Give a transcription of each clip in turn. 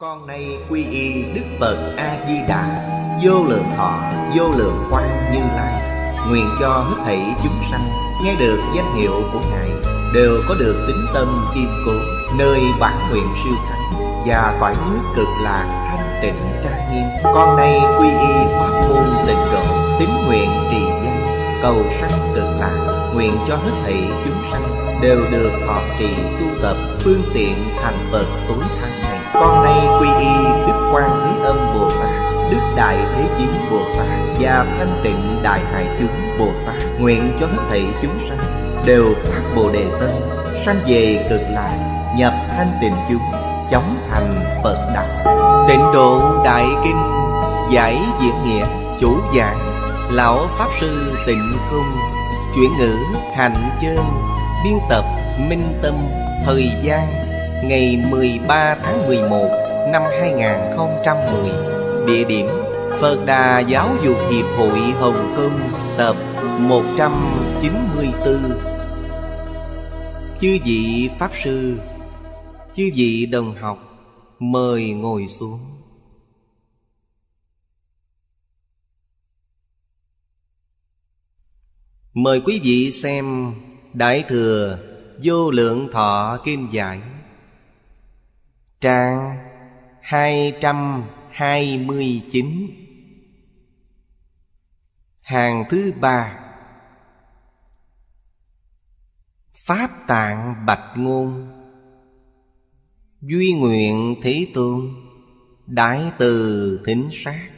Con nay quy y Đức Phật A-di-đà. Vô lượng thọ, vô lượng quan như lai. Nguyện cho hết thảy chúng sanh Nghe được danh hiệu của Ngài Đều có được tính tâm kiên cố Nơi bản nguyện siêu thắng Và cõi nước cực lạc thanh tịnh trang nghiêm. Con nay quy y pháp môn tịnh độ Tín nguyện trì danh Cầu sanh cực lạc. Nguyện cho hết thảy chúng sanh Đều được thọ trì tu tập Phương tiện thành Phật tối thắng. Con nay quy y Đức Quan Thế Âm Bồ Tát, Đức Đại Thế chín Bồ Tát Và Thanh Tịnh Đại Hải Chúng Bồ Tát Nguyện cho hết thảy chúng sanh Đều phát Bồ Đề Tâm, Sanh về cực lạc, Nhập thanh tịnh chúng, Chóng thành Phật Đạo. Tịnh độ Đại Kinh, Giải diễn nghĩa, Chủ giảng, Lão Pháp Sư Tịnh Không, Chuyển ngữ Hành Chơn, Biên tập Minh Tâm, Thời gian Ngày 13 tháng 11 năm 2010 Địa điểm Phật Đà Giáo dục Hiệp hội Hồng Kông, Tập 194 Chư vị Pháp Sư, Chư vị đồng học, Mời ngồi xuống. Mời quý vị xem Đại Thừa Vô Lượng Thọ Kim Giải. Trang 229 Hàng thứ ba. Pháp tạng bạch ngôn. Duy nguyện Thế Tôn, Đại từ thính sát.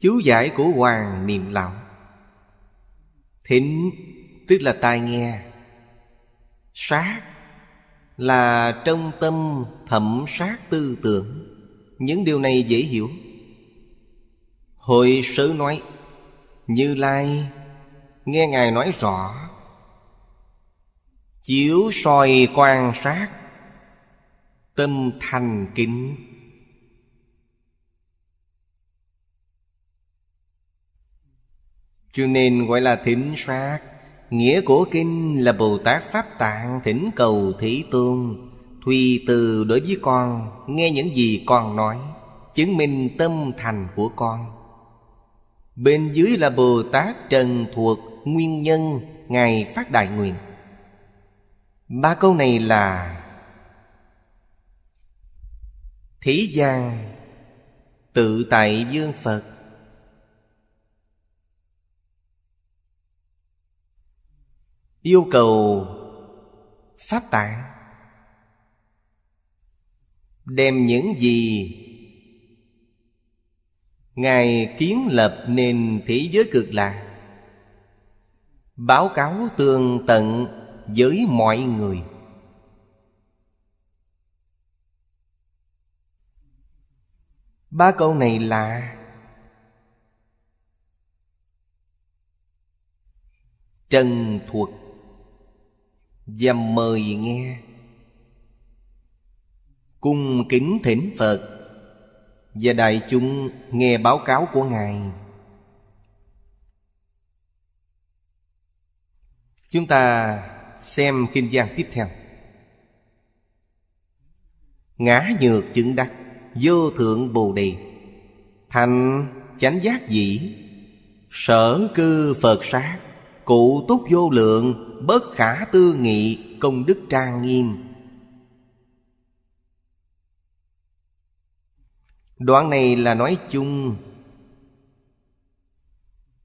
Chú giải của Hoàng Niệm Lão. Thính, tức là tai nghe. Sát là trong tâm thẩm sát tư tưởng. Những điều này dễ hiểu. Hồi sớ nói, Như Lai, Nghe Ngài nói rõ, Chiếu soi quan sát Tâm thành kính. Cho nên gọi là thính sát Nghĩa của kinh là Bồ Tát Pháp Tạng thỉnh cầu thí Tôn Thùy từ đối với con, Nghe những gì con nói, Chứng minh tâm thành của con. Bên dưới là Bồ Tát Trần thuộc Nguyên nhân, Ngài Phát Đại Nguyện. Ba câu này là thí gian Tự tại dương Phật. Yêu cầu Pháp tạng. Đem những gì Ngài kiến lập nên thế giới cực lạc. Báo cáo tường tận với mọi người. Ba câu này là Trần thuật và mời nghe. Cung kính thỉnh phật, và đại chúng nghe báo cáo của ngài. Chúng ta xem kinh văn tiếp theo. Ngã nhược chứng đắc, vô thượng bồ đề. Thành chánh giác dĩ, sở cư phật sát cụ túc vô lượng bất khả tư nghị, công đức trang nghiêm. Đoạn này là nói chung.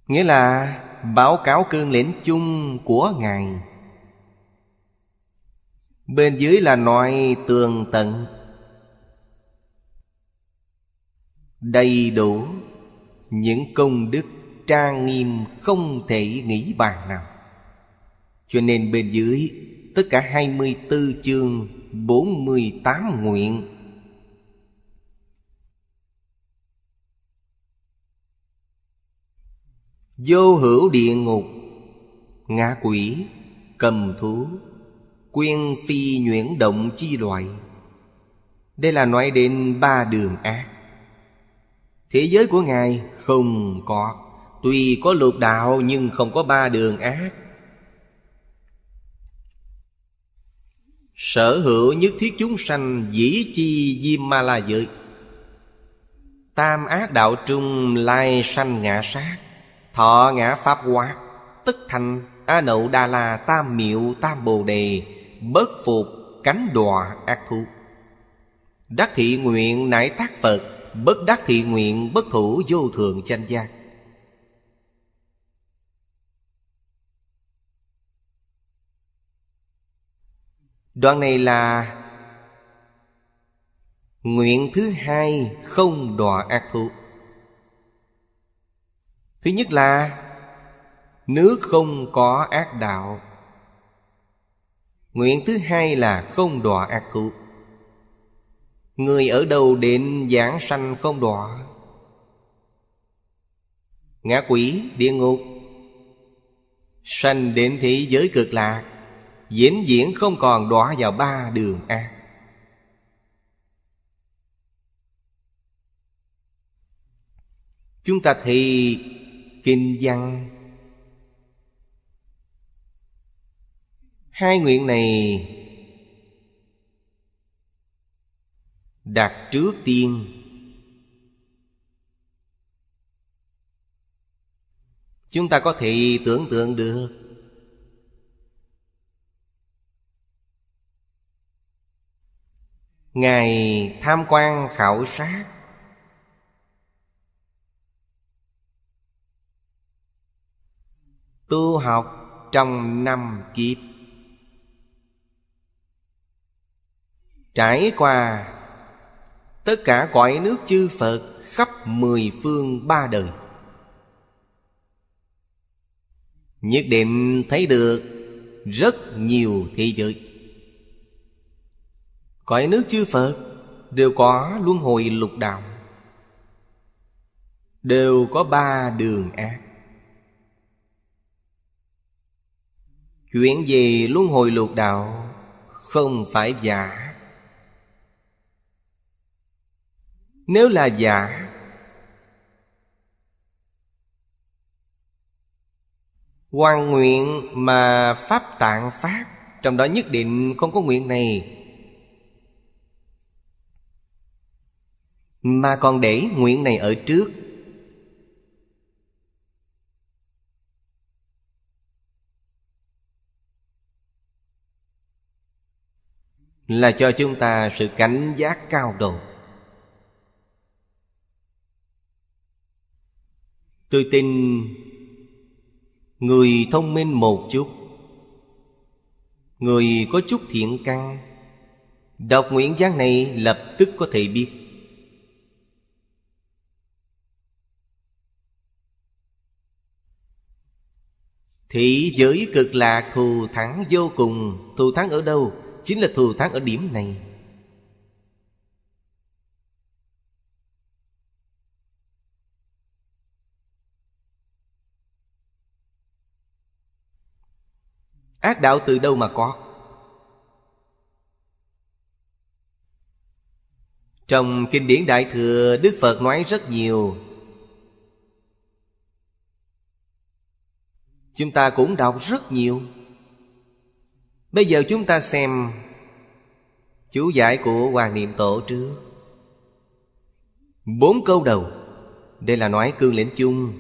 Nghĩa là báo cáo cương lĩnh chung của ngài. Bên dưới là nói tường tận. Đầy đủ những công đức trang nghiêm không thể nghĩ bàn nào. Cho nên bên dưới, Tất cả 24 chương 48 nguyện. Vô hữu địa ngục Ngã quỷ, Cầm thú, Quyên phi nhuyễn động chi loại. Đây là nói đến ba đường ác. Thế giới của Ngài không có. Tuy có lục đạo, nhưng không có ba đường ác. Sở hữu nhất thiết chúng sanh, dĩ chi diêm ma la giới Tam ác đạo trung lai sanh ngã sát, Thọ ngã pháp hóa Tất thành A nậu đà la, tam miệu, tam bồ đề Bất phục, cánh đọa, ác thú. Đắc thị nguyện, nải tác Phật, Bất đắc thị nguyện, bất thủ vô thường chanh giác. Đoạn này là Nguyện thứ hai không đọa ác thú. Thứ nhất là Nước không có ác đạo, Nguyện thứ hai là không đọa ác thú. Người ở đâu đến giảng sanh không đọa, Ngã quỷ, địa ngục, Sanh đến thế giới cực lạc vĩnh viễn không còn đọa vào ba đường ác chúng ta thì kinh văn. Hai nguyện này đặt trước tiên. Chúng ta có thể tưởng tượng được Ngài tham quan khảo sát. Tu học trong năm kiếp. Trải qua Tất cả cõi nước chư Phật Khắp mười phương ba đời, Nhất định thấy được Rất nhiều thế giới. Cõi nước chư Phật Đều có luân hồi lục đạo, Đều có ba đường ác. Chuyện về luân hồi lục đạo Không phải giả. Nếu là giả, Hoàn nguyện mà Pháp tạng phát, Trong đó nhất định không có nguyện này Mà còn để nguyện này ở trước. Là cho chúng ta sự cảnh giác cao độ. Tôi tin Người thông minh một chút, Người có chút thiện căn, Đọc nguyện giác này lập tức có thể biết. Thị giới cực lạc thù thắng vô cùng Thù thắng ở đâu? Chính là thù thắng ở điểm này Ác đạo từ đâu mà có? Trong kinh điển Đại Thừa, Đức Phật nói rất nhiều Chúng ta cũng đọc rất nhiều. Bây giờ chúng ta xem Chú giải của Hoàng Niệm Tổ trước. Bốn câu đầu. Đây là nói cương lĩnh chung.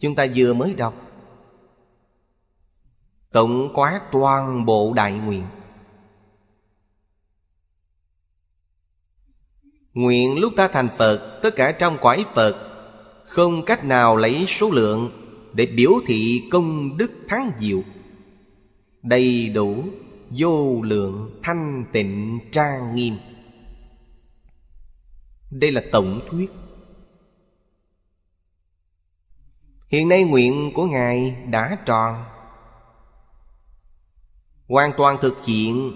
Chúng ta vừa mới đọc. Tổng quát toàn bộ đại nguyện. Nguyện lúc ta thành Phật, Tất cả trong quải Phật, Không cách nào lấy số lượng để biểu thị công đức thắng diệu. Đầy đủ vô lượng thanh tịnh trang nghiêm. Đây là tổng thuyết. Hiện nay nguyện của ngài đã tròn. Hoàn toàn thực hiện.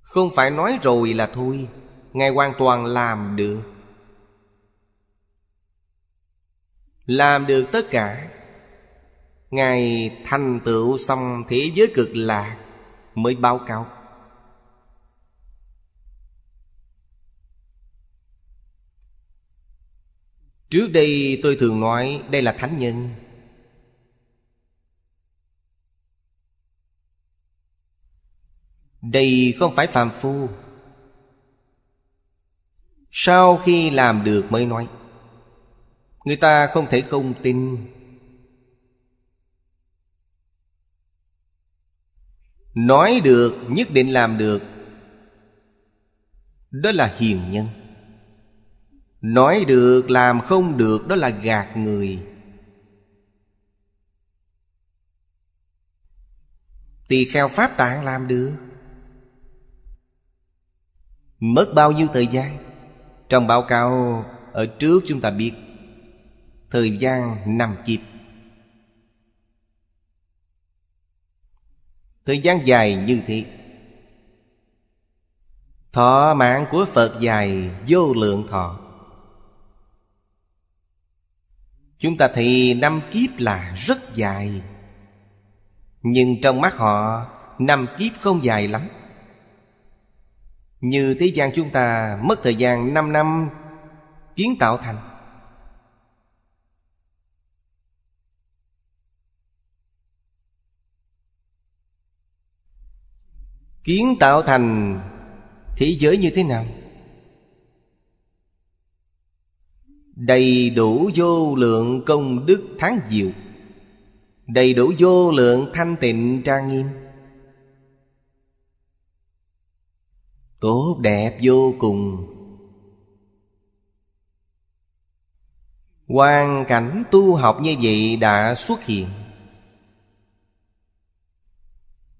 Không phải nói rồi là thôi. Ngài hoàn toàn làm được. Làm được tất cả. Ngài thành tựu xong thế giới cực lạc Mới báo cáo. Trước đây tôi thường nói đây là thánh nhân. Đây không phải phàm phu. Sau khi làm được mới nói. Người ta không thể không tin. Nói được, nhất định làm được. Đó là hiền nhân. Nói được, làm không được, Đó là gạt người. Tỳ kheo Pháp Tạng làm được. Mất bao nhiêu thời gian? Trong báo cáo Ở trước chúng ta biết. Thời gian năm kiếp Thời gian dài như thế. Thọ mạng của Phật dài vô lượng thọ. Chúng ta thì năm kiếp là rất dài. Nhưng trong mắt họ, Năm kiếp không dài lắm. Như thế gian chúng ta mất thời gian 5 năm, Kiến tạo thành. Kiến tạo thành thế giới như thế nào? Đầy đủ vô lượng công đức thắng diệu. Đầy đủ vô lượng thanh tịnh trang nghiêm. Tốt đẹp vô cùng. Hoàn cảnh tu học như vậy đã xuất hiện.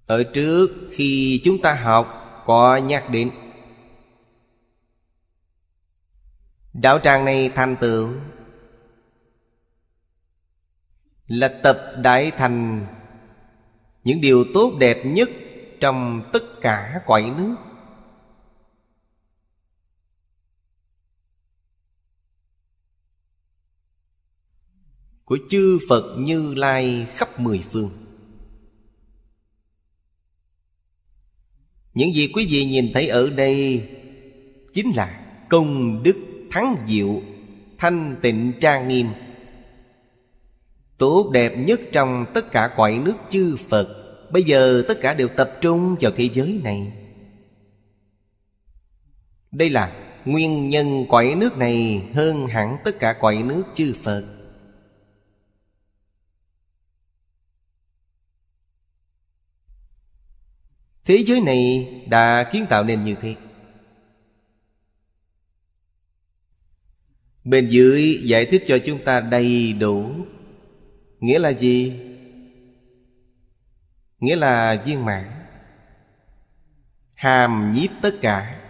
Ở trước khi chúng ta học, có nhắc đến. Đạo tràng này thành tựu. Là tập đại thành. Những điều tốt đẹp nhất Trong tất cả cõi nước. Của chư Phật Như Lai khắp mười phương. Những gì quý vị nhìn thấy ở đây Chính là công đức thắng diệu, Thanh tịnh trang nghiêm. Tốt đẹp nhất trong tất cả cõi nước chư Phật, Bây giờ tất cả đều tập trung vào thế giới này. Đây là nguyên nhân cõi nước này hơn hẳn tất cả cõi nước chư Phật. Thế giới này đã kiến tạo nên như thế. Bên dưới giải thích cho chúng ta đầy đủ, Nghĩa là gì? Nghĩa là viên mãn. Hàm nhiếp tất cả,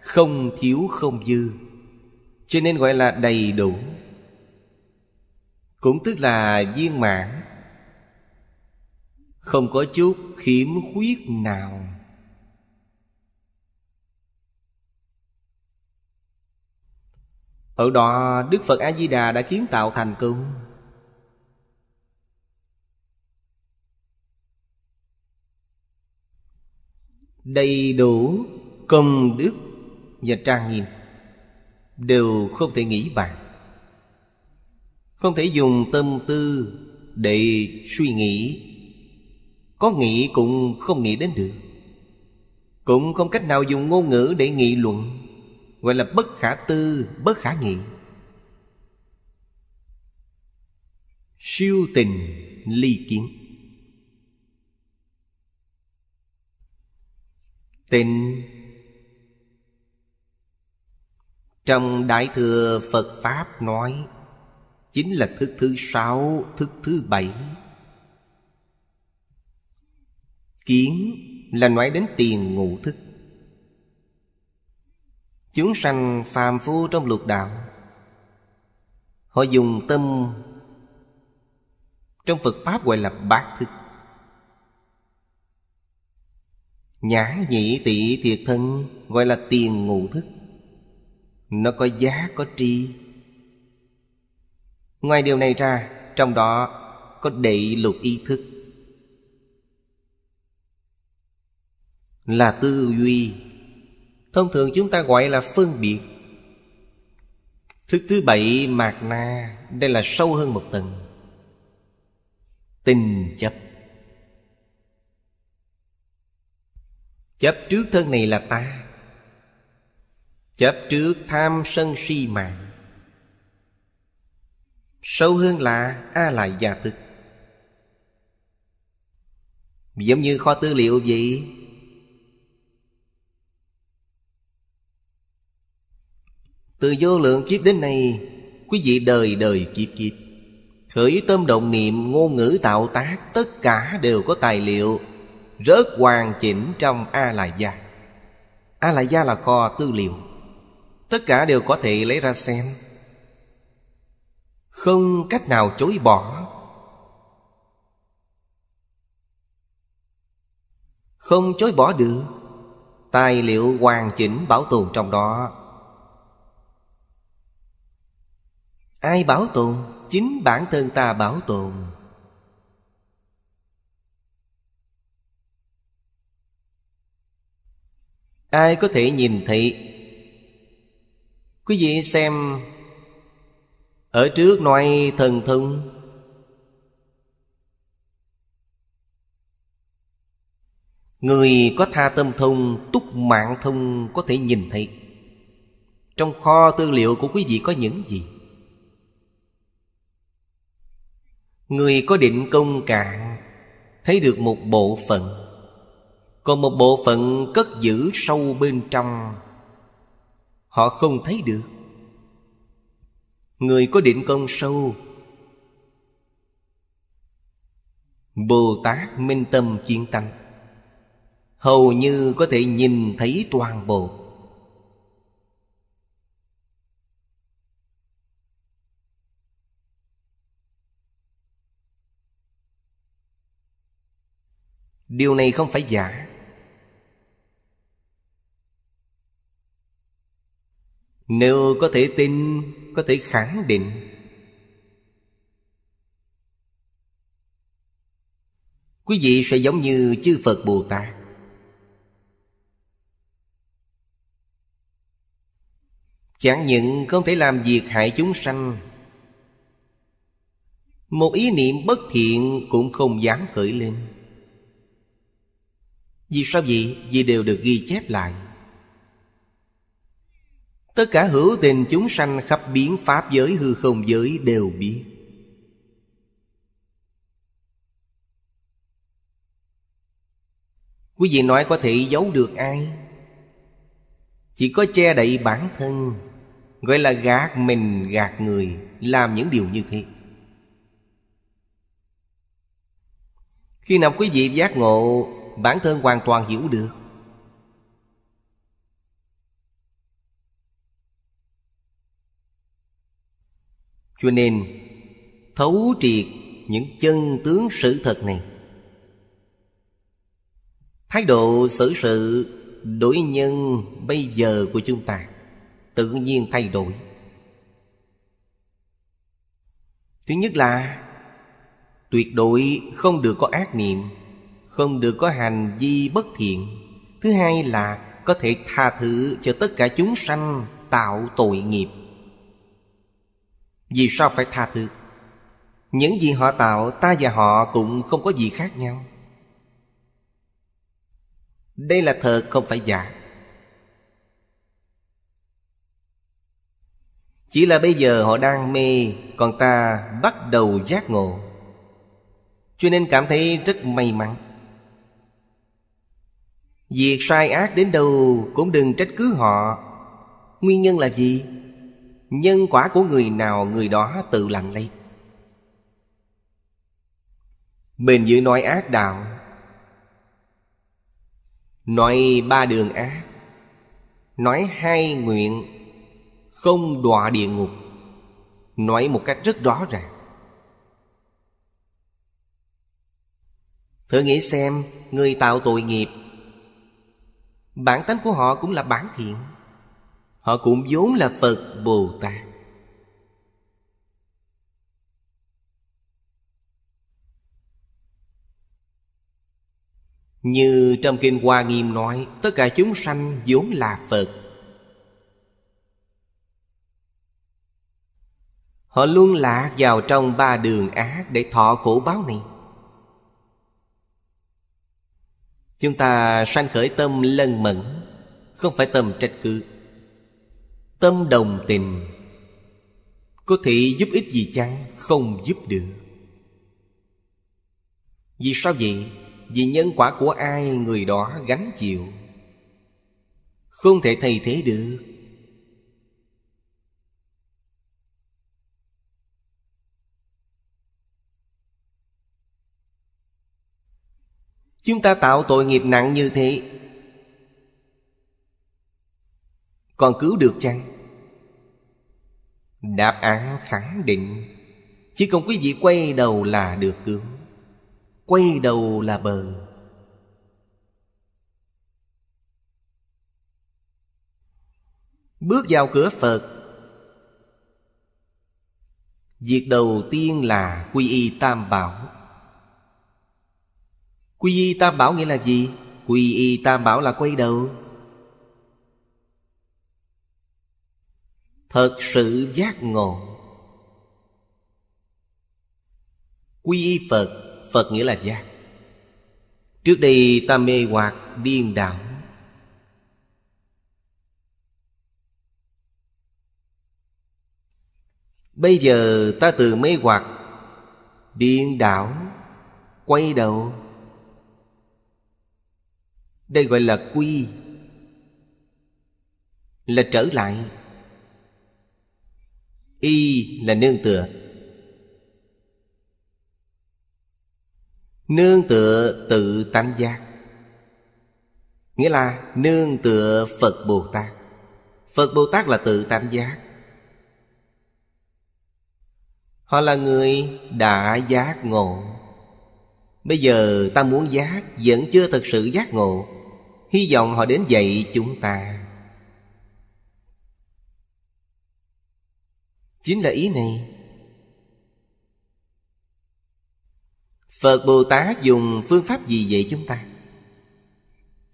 Không thiếu không dư. Cho nên gọi là đầy đủ. Cũng tức là viên mãn. Không có chút khiếm khuyết nào. Ở đó, Đức Phật A-di-đà đã kiến tạo thành công. Đầy đủ công đức và trang nghiêm Đều không thể nghĩ bàn. Không thể dùng tâm tư để suy nghĩ có nghĩ cũng không nghĩ đến được. Cũng không cách nào dùng ngôn ngữ để nghị luận. Gọi là bất khả tư, bất khả nghị. Siêu tình ly kiến. Tình. Trong Đại Thừa Phật Pháp nói Chính là thức thứ sáu, thức thứ bảy. Kiến là nói đến tiền ngũ thức. Chúng sanh phàm phu trong lục đạo, Họ dùng tâm Trong Phật Pháp gọi là bát thức. Nhãn nhị tị thiệt thân Gọi là tiền ngũ thức. Nó có giá, có tri. Ngoài điều này ra, Trong đó có đệ lục ý thức. Là tư duy. Thông thường chúng ta gọi là phân biệt. Thức thứ bảy, mạt na, Đây là sâu hơn một tầng. Tình chấp. Chấp trước thân này là ta. Chấp trước tham sân si mạng. Sâu hơn là A lại gia tức Giống như kho tư liệu vậy. Từ vô lượng kiếp đến nay, Quý vị đời đời kiếp kiếp, Khởi tâm động niệm, ngôn ngữ tạo tác, Tất cả đều có tài liệu, rớt hoàn chỉnh trong a la gia a la gia là kho tư liệu. Tất cả đều có thể lấy ra xem. Không cách nào chối bỏ. Không chối bỏ được. Tài liệu hoàn chỉnh bảo tồn trong đó. Ai bảo tồn? Chính bản thân ta bảo tồn. Ai có thể nhìn thấy? Quý vị xem, Ở trước nói thần thông. Người có tha tâm thông, Túc mạng thông Có thể nhìn thấy. Trong kho tư liệu của quý vị có những gì? Người có định công cạn, Thấy được một bộ phận. Còn một bộ phận cất giữ sâu bên trong, Họ không thấy được. Người có định công sâu Bồ Tát minh tâm chiến tâm. Hầu như có thể nhìn thấy toàn bộ. Điều này không phải giả. Nếu có thể tin, Có thể khẳng định. Quý vị sẽ giống như chư Phật Bồ Tát. Chẳng những không thể làm việc hại chúng sanh, Một ý niệm bất thiện cũng không dám khởi lên. Vì sao vậy? Vì đều được ghi chép lại. Tất cả hữu tình chúng sanh khắp biến pháp giới, hư không giới đều biết. Quý vị nói có thể giấu được ai? Chỉ có che đậy bản thân, Gọi là gạt mình, gạt người, Làm những điều như thế. Khi nào quý vị giác ngộ Bản thân hoàn toàn hiểu được. Cho nên, Thấu triệt những chân tướng sự thật này. Thái độ xử sự đối nhân bây giờ của chúng ta Tự nhiên thay đổi. Thứ nhất là, Tuyệt đối không được có ác niệm. Không được có hành vi bất thiện. Thứ hai là có thể tha thứ cho tất cả chúng sanh tạo tội nghiệp. Vì sao phải tha thứ? Những gì họ tạo, ta và họ cũng không có gì khác nhau. Đây là thật không phải giả. Chỉ là bây giờ họ đang mê, Còn ta bắt đầu giác ngộ. Cho nên cảm thấy rất may mắn. Việc sai ác đến đâu cũng đừng trách cứ họ. Nguyên nhân là gì? Nhân quả của người nào người đó tự làm lấy. Bền dưới nói ác đạo. Nói ba đường ác. Nói hai nguyện. Không đọa địa ngục. Nói một cách rất rõ ràng. Thử nghĩ xem, Người tạo tội nghiệp Bản tánh của họ cũng là bản thiện. Họ cũng vốn là Phật Bồ Tát. Như trong Kinh Hoa Nghiêm nói, Tất cả chúng sanh vốn là Phật. Họ luôn lạc vào trong ba đường ác để thọ khổ báo này Chúng ta sanh khởi tâm lân mẫn, Không phải tâm trách cứ. Tâm đồng tình, Có thể giúp ích gì chăng? Không giúp được. Vì sao vậy? Vì nhân quả của ai người đó gánh chịu? Không thể thay thế được. Chúng ta tạo tội nghiệp nặng như thế. Còn cứu được chăng? Đáp án khẳng định. Chỉ cần quý vị quay đầu là được cứu. Quay đầu là bờ. Bước vào cửa Phật. Việc đầu tiên là quy y tam bảo. Quy y tam bảo nghĩa là gì? Quy y tam bảo là quay đầu. Thật sự giác ngộ. Quy y Phật Phật nghĩa là giác. Trước đây ta mê hoặc, điên đảo. Bây giờ ta từ mê hoặc, Điên đảo, Quay đầu. Đây gọi là quy. Là trở lại. Y là nương tựa. Nương tựa tự tánh giác. Nghĩa là nương tựa Phật Bồ Tát. Phật Bồ Tát là tự tánh giác. Họ là người đã giác ngộ. Bây giờ ta muốn giác Vẫn chưa thực sự giác ngộ. Hy vọng họ đến dạy chúng ta. Chính là ý này. Phật Bồ Tát dùng phương pháp gì dạy chúng ta?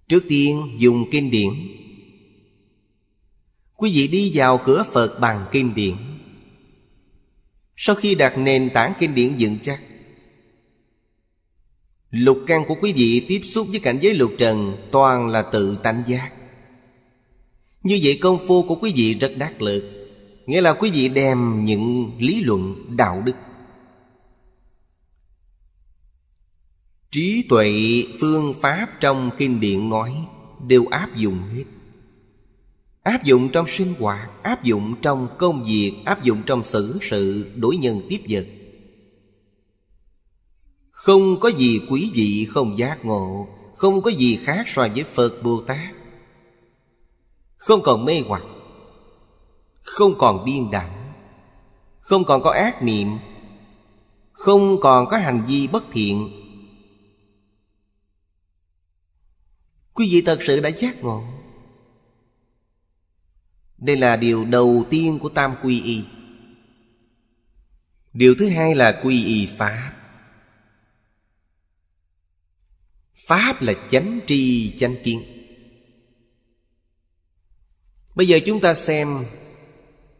Trước tiên, dùng kinh điển. Quý vị đi vào cửa Phật bằng kinh điển. Sau khi đặt nền tảng kinh điển dựng chắc Lục căn của quý vị tiếp xúc với cảnh giới lục trần Toàn là tự tánh giác. Như vậy công phu của quý vị rất đắc lực, Nghĩa là quý vị đem những lý luận đạo đức. Trí tuệ, phương pháp trong kinh điển nói Đều áp dụng hết. Áp dụng trong sinh hoạt, Áp dụng trong công việc, Áp dụng trong xử sự Đối nhân tiếp vật. Không có gì quý vị không giác ngộ, Không có gì khác so với Phật Bồ Tát. Không còn mê hoặc, không còn điên đẳng, Không còn có ác niệm, Không còn có hành vi bất thiện. Quý vị thật sự đã giác ngộ. Đây là điều đầu tiên của Tam Quy Y. Điều thứ hai là Quy Y Pháp. Pháp là chánh tri, chánh kiến. Bây giờ chúng ta xem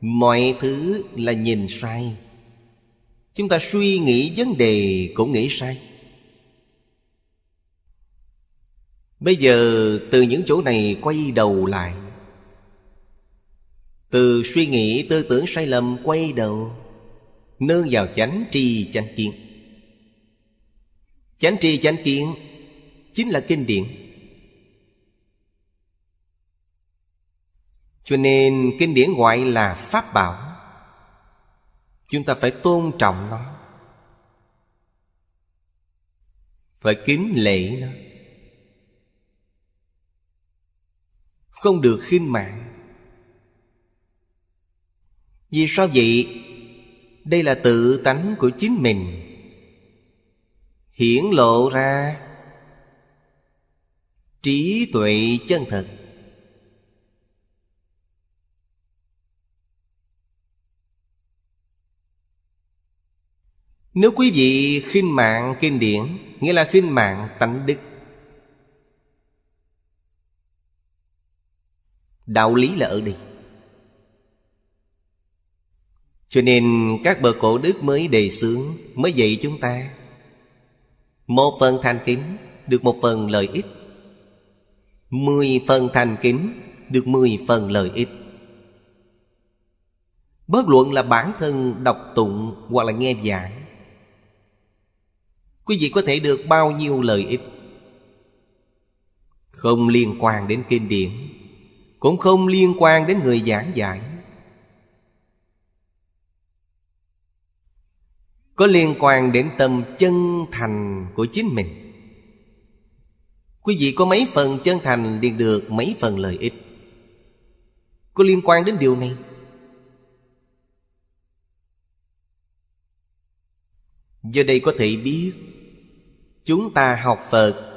Mọi thứ là nhìn sai. Chúng ta suy nghĩ vấn đề cũng nghĩ sai. Bây giờ từ những chỗ này quay đầu lại. Từ suy nghĩ tư tưởng sai lầm quay đầu, Nương vào chánh tri, chánh kiến. Chánh tri, chánh kiến Chính là kinh điển. Cho nên kinh điển gọi là Pháp Bảo. Chúng ta phải tôn trọng nó. Phải kính lễ nó. Không được khinh mạng. Vì sao vậy? Đây là tự tánh của chính mình. Hiển lộ ra Trí tuệ chân thật Nếu quý vị khinh mạng kinh điển, Nghĩa là khinh mạng tánh đức, Đạo lý là ở đây. Cho nên các bậc cổ đức mới đề xướng Mới dạy chúng ta. Một phần thành kính, Được một phần lợi ích. Mười phần thành kính, Được mười phần lợi ích. Bất luận là bản thân đọc tụng Hoặc là nghe giảng Quý vị có thể được bao nhiêu lợi ích? Không liên quan đến kinh điển, Cũng không liên quan đến người giảng giải. Có liên quan đến tâm chân thành của chính mình. Quý vị có mấy phần chân thành liền được mấy phần lợi ích? Có liên quan đến điều này? Do đây có thể biết, Chúng ta học Phật,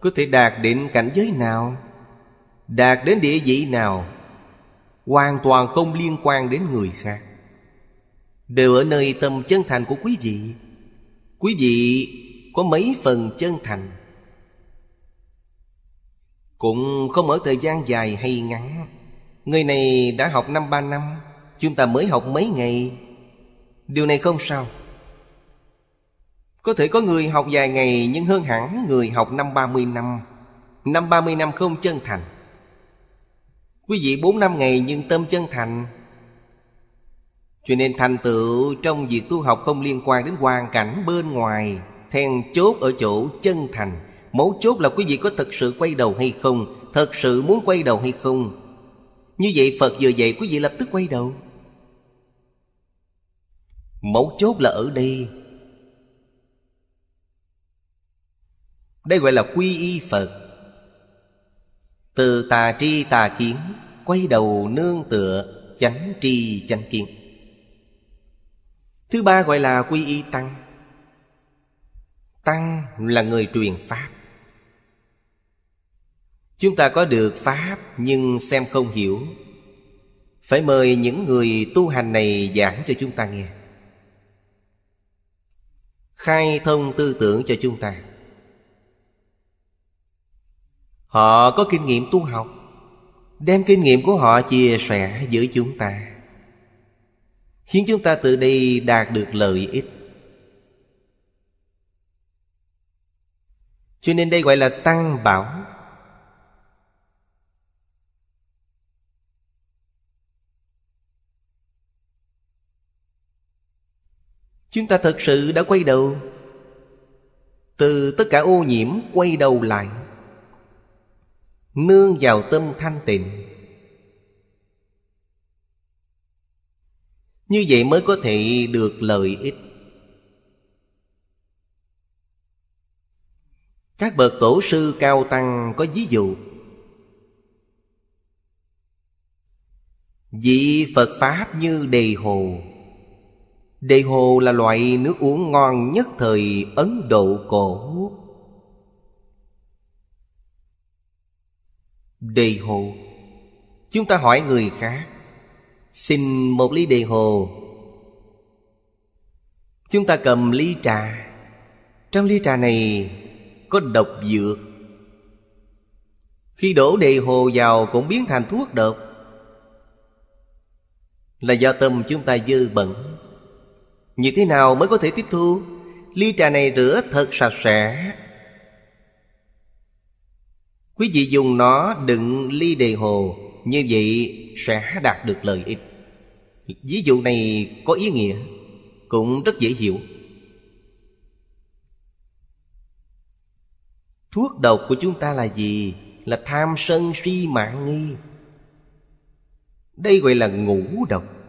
Có thể đạt đến cảnh giới nào? Đạt đến địa vị nào? Hoàn toàn không liên quan đến người khác. Đều ở nơi tâm chân thành của quý vị. Quý vị có mấy phần chân thành? Cũng không ở thời gian dài hay ngắn. Người này đã học năm ba năm, Chúng ta mới học mấy ngày. Điều này không sao. Có thể có người học vài ngày Nhưng hơn hẳn người học năm ba mươi năm. Năm ba mươi năm không chân thành. Quý vị bốn năm ngày nhưng tâm chân thành. Cho nên thành tựu trong việc tu học không liên quan đến hoàn cảnh bên ngoài Thèn chốt ở chỗ chân thành. Mấu chốt là quý vị có thật sự quay đầu hay không, Thật sự muốn quay đầu hay không? Như vậy Phật vừa dạy, quý vị lập tức quay đầu. Mấu chốt là ở đây. Đây gọi là quy y Phật. Từ tà tri tà kiến, Quay đầu nương tựa, Chánh tri chánh kiến. Thứ ba gọi là quy y tăng. Tăng là người truyền Pháp. Chúng ta có được Pháp, nhưng xem không hiểu. Phải mời những người tu hành này giảng cho chúng ta nghe. Khai thông tư tưởng cho chúng ta. Họ có kinh nghiệm tu học. Đem kinh nghiệm của họ chia sẻ với chúng ta. Khiến chúng ta từ đây đạt được lợi ích. Cho nên đây gọi là tăng bảo. Chúng ta thật sự đã quay đầu. Từ tất cả ô nhiễm quay đầu lại. Nương vào tâm thanh tịnh. Như vậy mới có thể được lợi ích. Các bậc tổ sư cao tăng có ví dụ. Vị Phật Pháp như đề hồ. Đề hồ là loại nước uống ngon nhất thời Ấn Độ cổ. Đề hồ. Chúng ta hỏi người khác. Xin một ly đề hồ. Chúng ta cầm ly trà. Trong ly trà này có độc dược. Khi đổ đề hồ vào cũng biến thành thuốc độc. Là do tâm chúng ta dơ bẩn. Như thế nào mới có thể tiếp thu? Ly trà này rửa thật sạch sẽ. Quý vị dùng nó đựng ly đề hồ, Như vậy sẽ đạt được lợi ích. Ví dụ này có ý nghĩa, Cũng rất dễ hiểu. Thuốc độc của chúng ta là gì? Là tham sân si mạng nghi. Đây gọi là ngũ độc.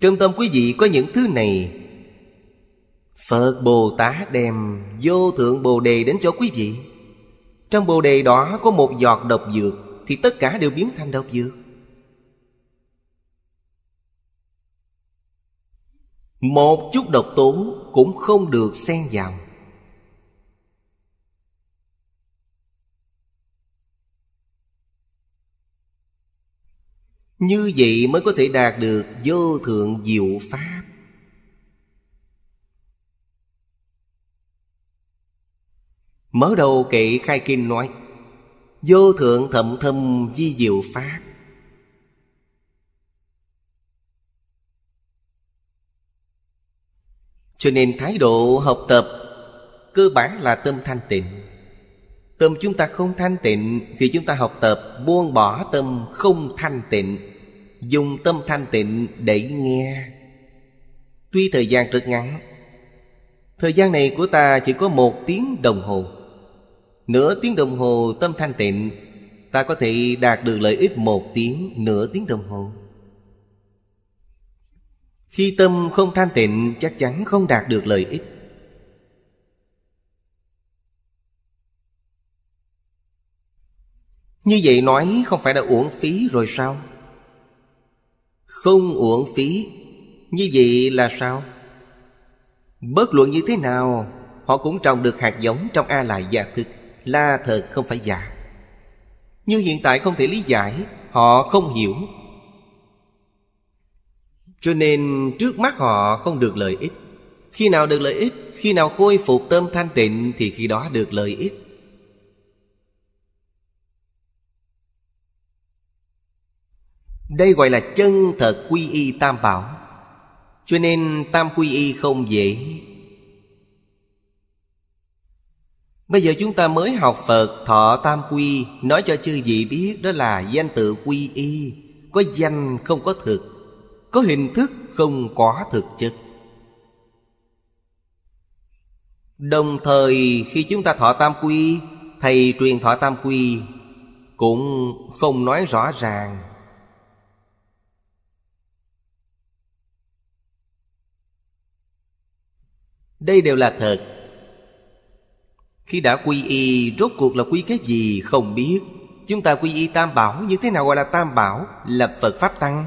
Trong tâm quý vị có những thứ này. Phật Bồ Tát đem vô thượng Bồ Đề đến cho quý vị. Trong Bồ Đề đó có một giọt độc dược Thì tất cả đều biến thành độc dược. Một chút độc tố cũng không được xen vào. Như vậy mới có thể đạt được vô thượng diệu pháp. Mở đầu kệ khai kinh nói, Vô thượng thậm thâm di diệu pháp. Cho nên thái độ học tập Cơ bản là tâm thanh tịnh. Tâm chúng ta không thanh tịnh Khi chúng ta học tập buông bỏ tâm không thanh tịnh. Dùng tâm thanh tịnh để nghe. Tuy thời gian rất ngắn Thời gian này của ta chỉ có một tiếng đồng hồ. Nửa tiếng đồng hồ tâm thanh tịnh Ta có thể đạt được lợi ích một tiếng, nửa tiếng đồng hồ. Khi tâm không thanh tịnh chắc chắn không đạt được lợi ích. Như vậy nói không phải đã uổng phí rồi sao? Không uổng phí. Như vậy là sao? Bất luận như thế nào, Họ cũng trồng được hạt giống trong A lại gia thực Là thật không phải giả. Nhưng hiện tại không thể lý giải, Họ không hiểu. Cho nên trước mắt họ không được lợi ích. Khi nào được lợi ích, Khi nào khôi phục tâm thanh tịnh Thì khi đó được lợi ích. Đây gọi là chân thật quy y tam bảo. Cho nên tam quy y không dễ. Bây giờ chúng ta mới học Phật thọ tam quy. Nói cho chư vị biết đó là danh tự quy y. Có danh không có thực, Có hình thức không có thực chất. Đồng thời khi chúng ta thọ tam quy, Thầy truyền thọ tam quy Cũng không nói rõ ràng. Đây đều là thật. Khi đã quy y, Rốt cuộc là quy cái gì không biết. Chúng ta quy y tam bảo Như thế nào gọi là tam bảo? Là Phật Pháp Tăng.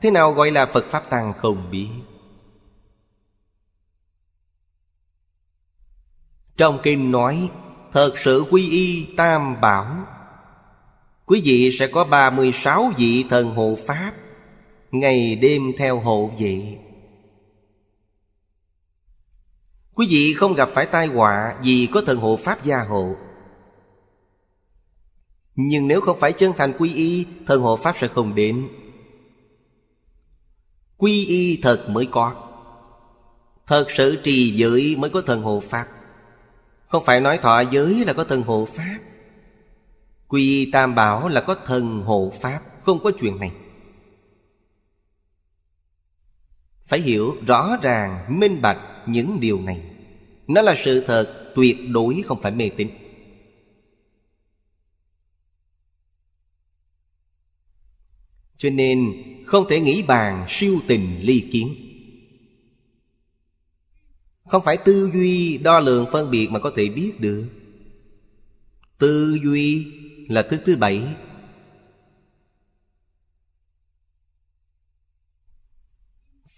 Thế nào gọi là Phật Pháp Tăng không biết. Trong kinh nói, Thật sự quy y tam bảo. Quý vị sẽ có 36 vị thần hộ Pháp. Ngày đêm theo hộ vệ. Quý vị không gặp phải tai họa Vì có thần hộ Pháp gia hộ. Nhưng nếu không phải chân thành quy y Thần hộ Pháp sẽ không đến. Quy y thật mới có. Thật sự trì giới mới có thần hộ Pháp. Không phải nói thọ giới là có thần hộ Pháp. Quy y tam bảo là có thần hộ Pháp Không có chuyện này. Phải hiểu rõ ràng, minh bạch những điều này. Nó là sự thật, tuyệt đối không phải mê tín. Cho nên, không thể nghĩ bàn siêu tình ly kiến. Không phải tư duy đo lường phân biệt mà có thể biết được. Tư duy là thứ thứ bảy.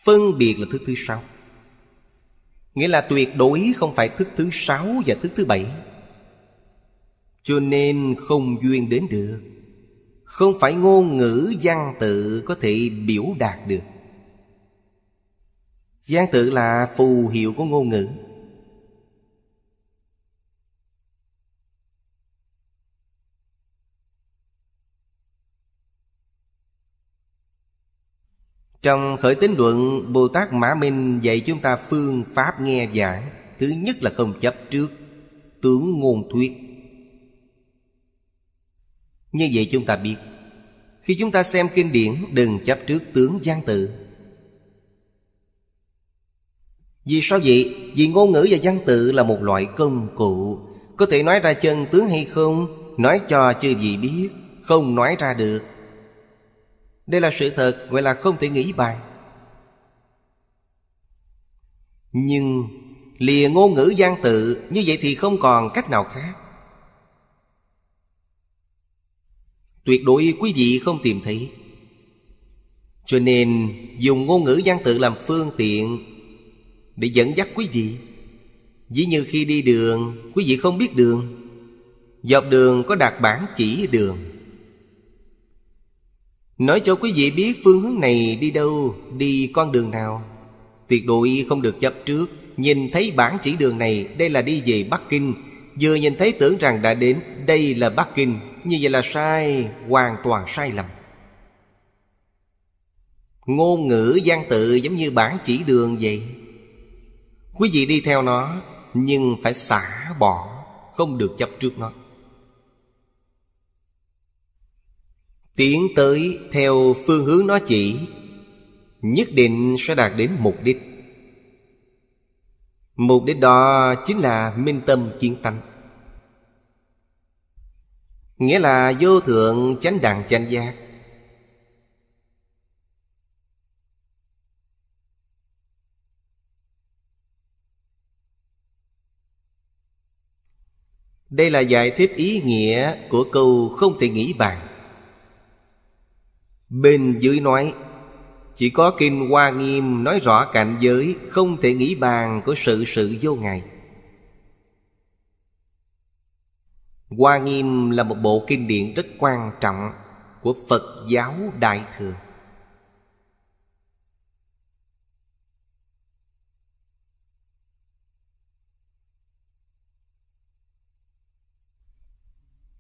Phân biệt là thứ thứ sáu. Nghĩa là tuyệt đối không phải thức thứ sáu và thức thứ bảy. Cho nên không duyên đến được. Không phải ngôn ngữ, văn tự có thể biểu đạt được. Văn tự là phù hiệu của ngôn ngữ. Trong khởi tín luận Bồ Tát Mã Minh dạy chúng ta phương pháp nghe giảng Thứ nhất là không chấp trước, Tướng ngôn thuyết. Như vậy chúng ta biết, Khi chúng ta xem kinh điển, Đừng chấp trước tướng gian tự. Vì sao vậy? Vì ngôn ngữ và văn tự là một loại công cụ. Có thể nói ra chân tướng hay không, Nói cho chưa gì biết, Không nói ra được đây là sự thật gọi là không thể nghĩ bàn Nhưng lìa ngôn ngữ gian tự, Như vậy thì không còn cách nào khác. Tuyệt đối quý vị không tìm thấy. Cho nên, dùng ngôn ngữ gian tự làm phương tiện Để dẫn dắt quý vị. Ví như khi đi đường, Quý vị không biết đường. Dọc đường có đặt bản chỉ đường. Nói cho quý vị biết phương hướng này đi đâu, Đi con đường nào. Tuyệt đối không được chấp trước, Nhìn thấy bản chỉ đường này, Đây là đi về Bắc Kinh. Vừa nhìn thấy tưởng rằng đã đến, Đây là Bắc Kinh. Như vậy là sai, Hoàn toàn sai lầm. Ngôn ngữ gian tự giống như bản chỉ đường vậy. Quý vị đi theo nó, Nhưng phải xả bỏ, Không được chấp trước nó. Tiến tới theo phương hướng nó chỉ, Nhất định sẽ đạt đến mục đích. Mục đích đó chính là minh tâm kiến tánh. Nghĩa là vô thượng chánh đẳng chánh giác. Đây là giải thích ý nghĩa của câu không thể nghĩ bàn. Bên dưới nói, Chỉ có Kinh Hoa Nghiêm nói rõ cảnh giới, Không thể nghĩ bàn của sự sự vô ngại Hoa Nghiêm là một bộ kinh điển rất quan trọng Của Phật giáo Đại Thừa.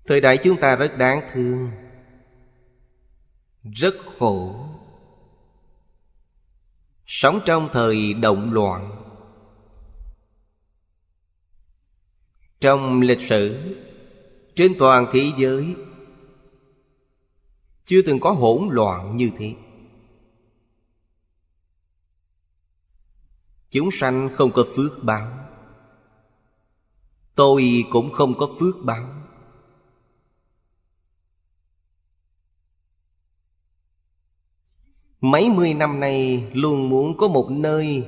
Thời đại chúng ta rất đáng thương. Rất khổ. Sống trong thời động loạn. Trong lịch sử, Trên toàn thế giới, Chưa từng có hỗn loạn như thế. Chúng sanh không có phước báo. Tôi cũng không có phước báo. Mấy mươi năm nay luôn muốn có một nơi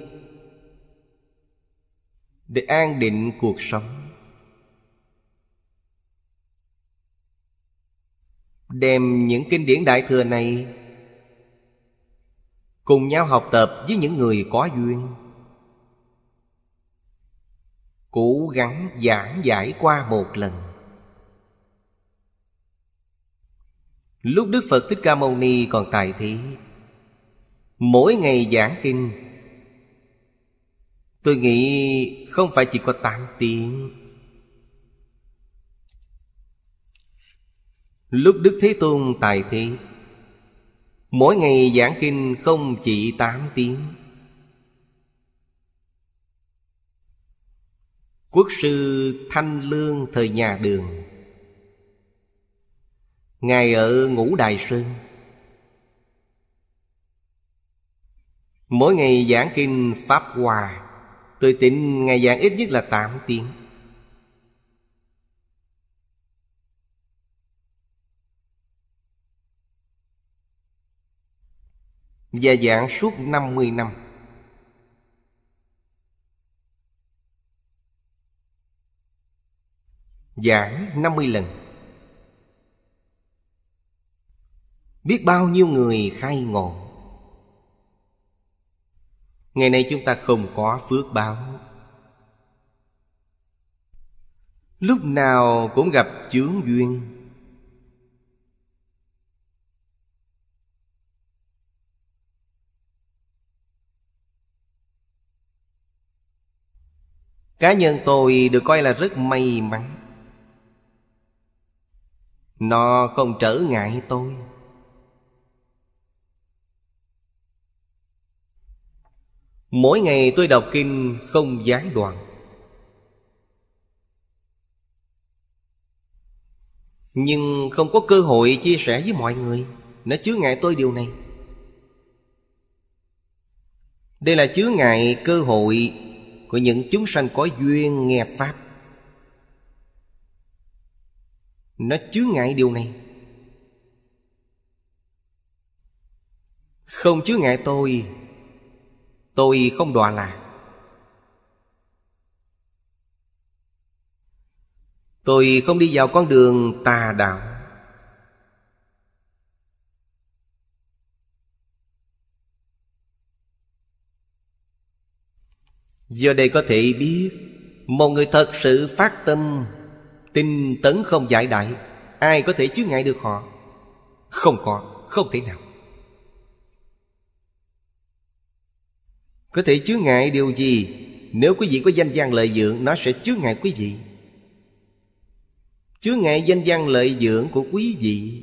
Để an định cuộc sống. Đem những kinh điển đại thừa này Cùng nhau học tập với những người có duyên. Cố gắng giảng giải qua một lần. Lúc Đức Phật Thích Ca Mâu Ni còn tại thế Mỗi ngày giảng kinh. Tôi nghĩ không phải chỉ có 8 tiếng. Lúc Đức Thế Tôn tài thế, Mỗi ngày giảng kinh không chỉ 8 tiếng. Quốc sư Thanh Lương thời nhà đường, Ngài ở Ngũ Đài Sơn Mỗi ngày giảng kinh Pháp Hòa Tôi tính ngày giảng ít nhất là 8 tiếng. Và giảng suốt 50 năm. Giảng 50 lần. Biết bao nhiêu người khai ngộ Ngày nay chúng ta không có phước báo. Lúc nào cũng gặp chướng duyên. Cá nhân tôi được coi là rất may mắn. Nó không trở ngại tôi. Mỗi ngày tôi đọc kinh không gián đoạn. Nhưng không có cơ hội chia sẻ với mọi người, Nó chứa ngại tôi điều này. Đây là chứa ngại cơ hội Của những chúng sanh có duyên nghe Pháp. Nó chứa ngại điều này. Không chứa ngại tôi Tôi không đọa lạc. Tôi không đi vào con đường tà đạo. Giờ đây có thể biết Một người thật sự phát tâm Tinh tấn không giải đại Ai có thể chứa ngại được họ? Không có, không thể nào. Có thể chứa ngại điều gì? Nếu quý vị có danh gian lợi dưỡng, Nó sẽ chứa ngại quý vị. Chứa ngại danh gian lợi dưỡng của quý vị.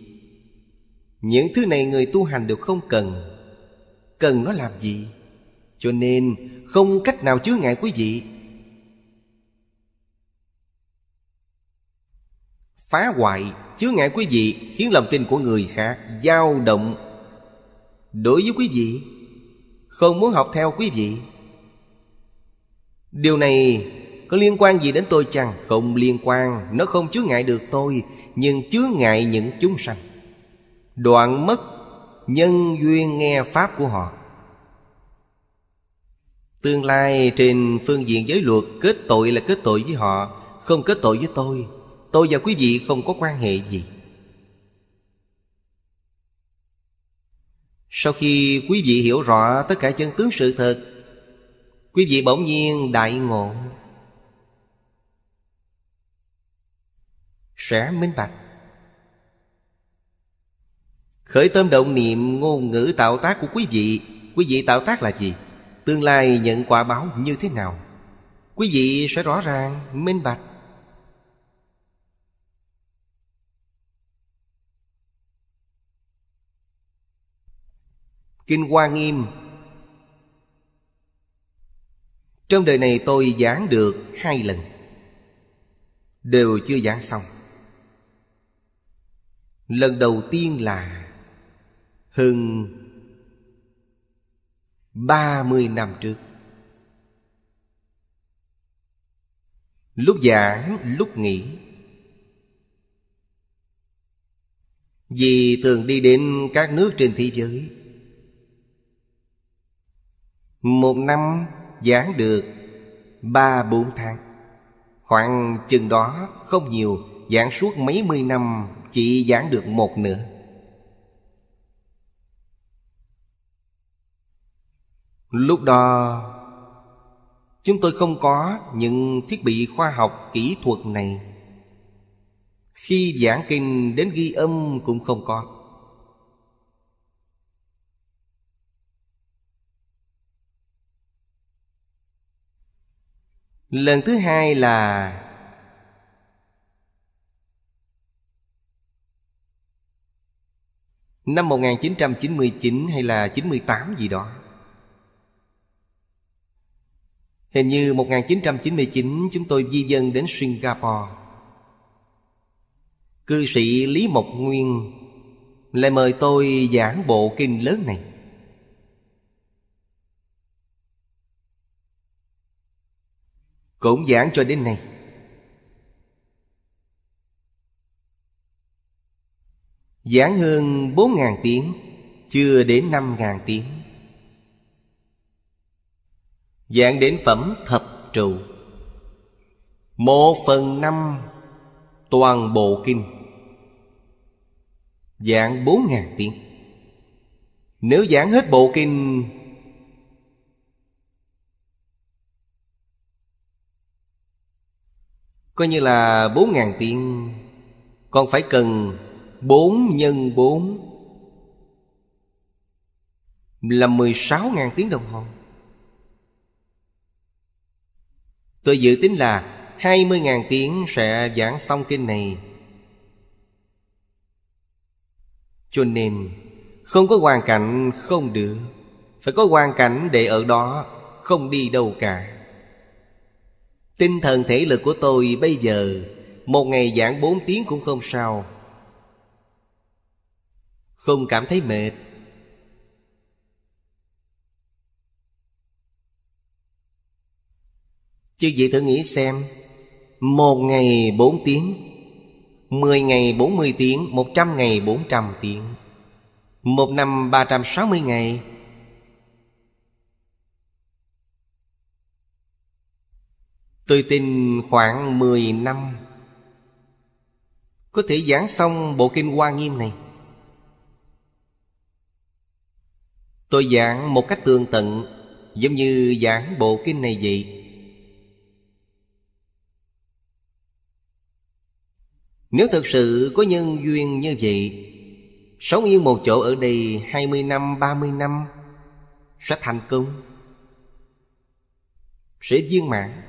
Những thứ này người tu hành đều không cần. Cần nó làm gì? Cho nên, không cách nào chứa ngại quý vị. Phá hoại, chứa ngại quý vị, Khiến lòng tin của người khác dao động. Đối với quý vị không muốn học theo quý vị. Điều này có liên quan gì đến tôi chăng? Không liên quan. Nó không chứa ngại được tôi, Nhưng chứa ngại những chúng sanh. Đoạn mất nhân duyên nghe Pháp của họ. Tương lai trên phương diện giới luật, Kết tội là kết tội với họ, Không kết tội với tôi. Tôi và quý vị không có quan hệ gì. Sau khi quý vị hiểu rõ tất cả chân tướng sự thật Quý vị bỗng nhiên đại ngộ Sẽ minh bạch Khởi tâm động niệm ngôn ngữ tạo tác của quý vị Quý vị tạo tác là gì? Tương lai nhận quả báo như thế nào? Quý vị sẽ rõ ràng, minh bạch Kinh Hoa Nghiêm Trong đời này tôi giảng được hai lần. Đều chưa giảng xong. Lần đầu tiên là Hơn ba mươi năm trước. Lúc giảng, lúc nghỉ. Vì thường đi đến các nước trên thế giới một năm giảng được ba bốn tháng. Khoảng chừng đó, không nhiều, Giảng suốt mấy mươi năm Chỉ giảng được một nửa. Lúc đó, Chúng tôi không có những thiết bị khoa học kỹ thuật này. Khi giảng kinh đến ghi âm cũng không có. Lần thứ hai là Năm 1999 hay là 98 gì đó. Hình như 1999 chúng tôi di dân đến Singapore. Cư sĩ Lý Mộc Nguyên Lại mời tôi giảng bộ kinh lớn này. Cũng giảng cho đến nay. Giảng hơn 4.000 tiếng, Chưa đến 5.000 tiếng. Giảng đến phẩm thập trụ. Một phần năm, toàn bộ kinh. Giảng 4.000 tiếng. Nếu giảng hết bộ kinh Coi như là bốn ngàn tiền. Còn phải cần bốn nhân bốn Là mười sáu ngàn tiếng đồng hồ. Tôi dự tính là hai mươi ngàn tiếng sẽ giảng xong kinh này. Cho nên, Không có hoàn cảnh không được. Phải có hoàn cảnh để ở đó, Không đi đâu cả. Tinh thần thể lực của tôi bây giờ, Một ngày giảng bốn tiếng cũng không sao. Không cảm thấy mệt. Chứ vậy thử nghĩ xem, Một ngày bốn tiếng, Mười ngày bốn mươi tiếng, Một trăm ngày bốn trăm tiếng, Một năm ba trăm sáu mươi ngày Tôi tin khoảng 10 năm. Có thể giảng xong bộ kinh Hoa Nghiêm này. Tôi giảng một cách tường tận Giống như giảng bộ kinh này vậy. Nếu thực sự có nhân duyên như vậy Sống yên một chỗ ở đây 20 năm, 30 năm Sẽ thành công Sẽ viên mãn.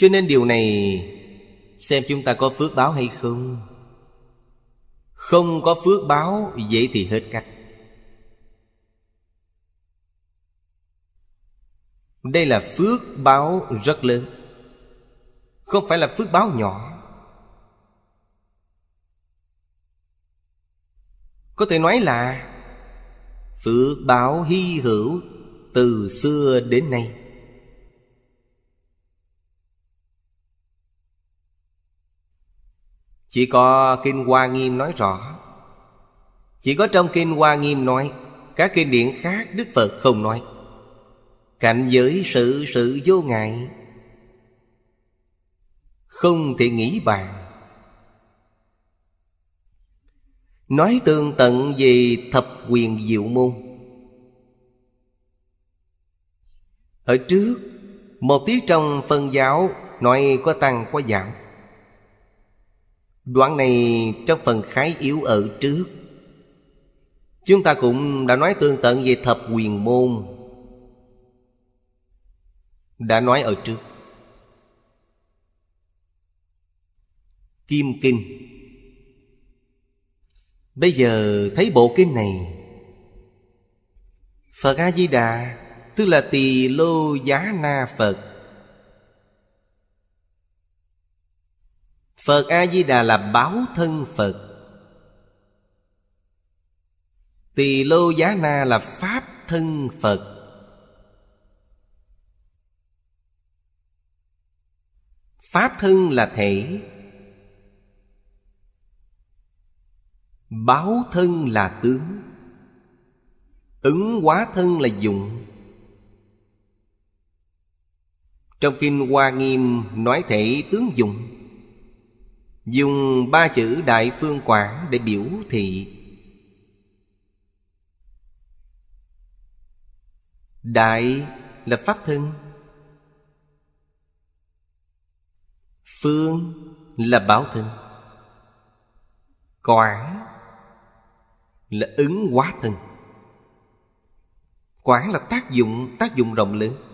Cho nên điều này Xem chúng ta có phước báo hay không? Không có phước báo, Vậy thì hết cách. Đây là phước báo rất lớn. Không phải là phước báo nhỏ. Có thể nói là Phước báo hy hữu từ xưa đến nay. Chỉ có Kinh Hoa Nghiêm nói rõ. Chỉ có trong Kinh Hoa Nghiêm nói, Các kinh điển khác Đức Phật không nói. Cảnh giới sự sự vô ngại. Không thể nghĩ bàn. Nói tương tận về thập quyền diệu môn. Ở trước, Một tiết trong phân giáo Nói có tăng có giảm. Đoạn này trong phần khái yếu ở trước. Chúng ta cũng đã nói tương tận về thập quyền môn. Đã nói ở trước. Kim Kinh. Bây giờ thấy bộ kinh này. Phật A-di-đà Tức là tỳ lô giá na Phật Phật A-di-đà là báo thân Phật. Tỳ lô giá na là pháp thân Phật. Pháp thân là thể. Báo thân là tướng. Ứng hóa thân là dụng. Trong Kinh Hoa Nghiêm nói thể tướng dụng. Dùng ba chữ Đại Phương Quảng để biểu thị. Đại là Pháp thân. Phương là bảo thân. Quảng là ứng hóa thân. Quảng là tác dụng Tác dụng rộng lớn.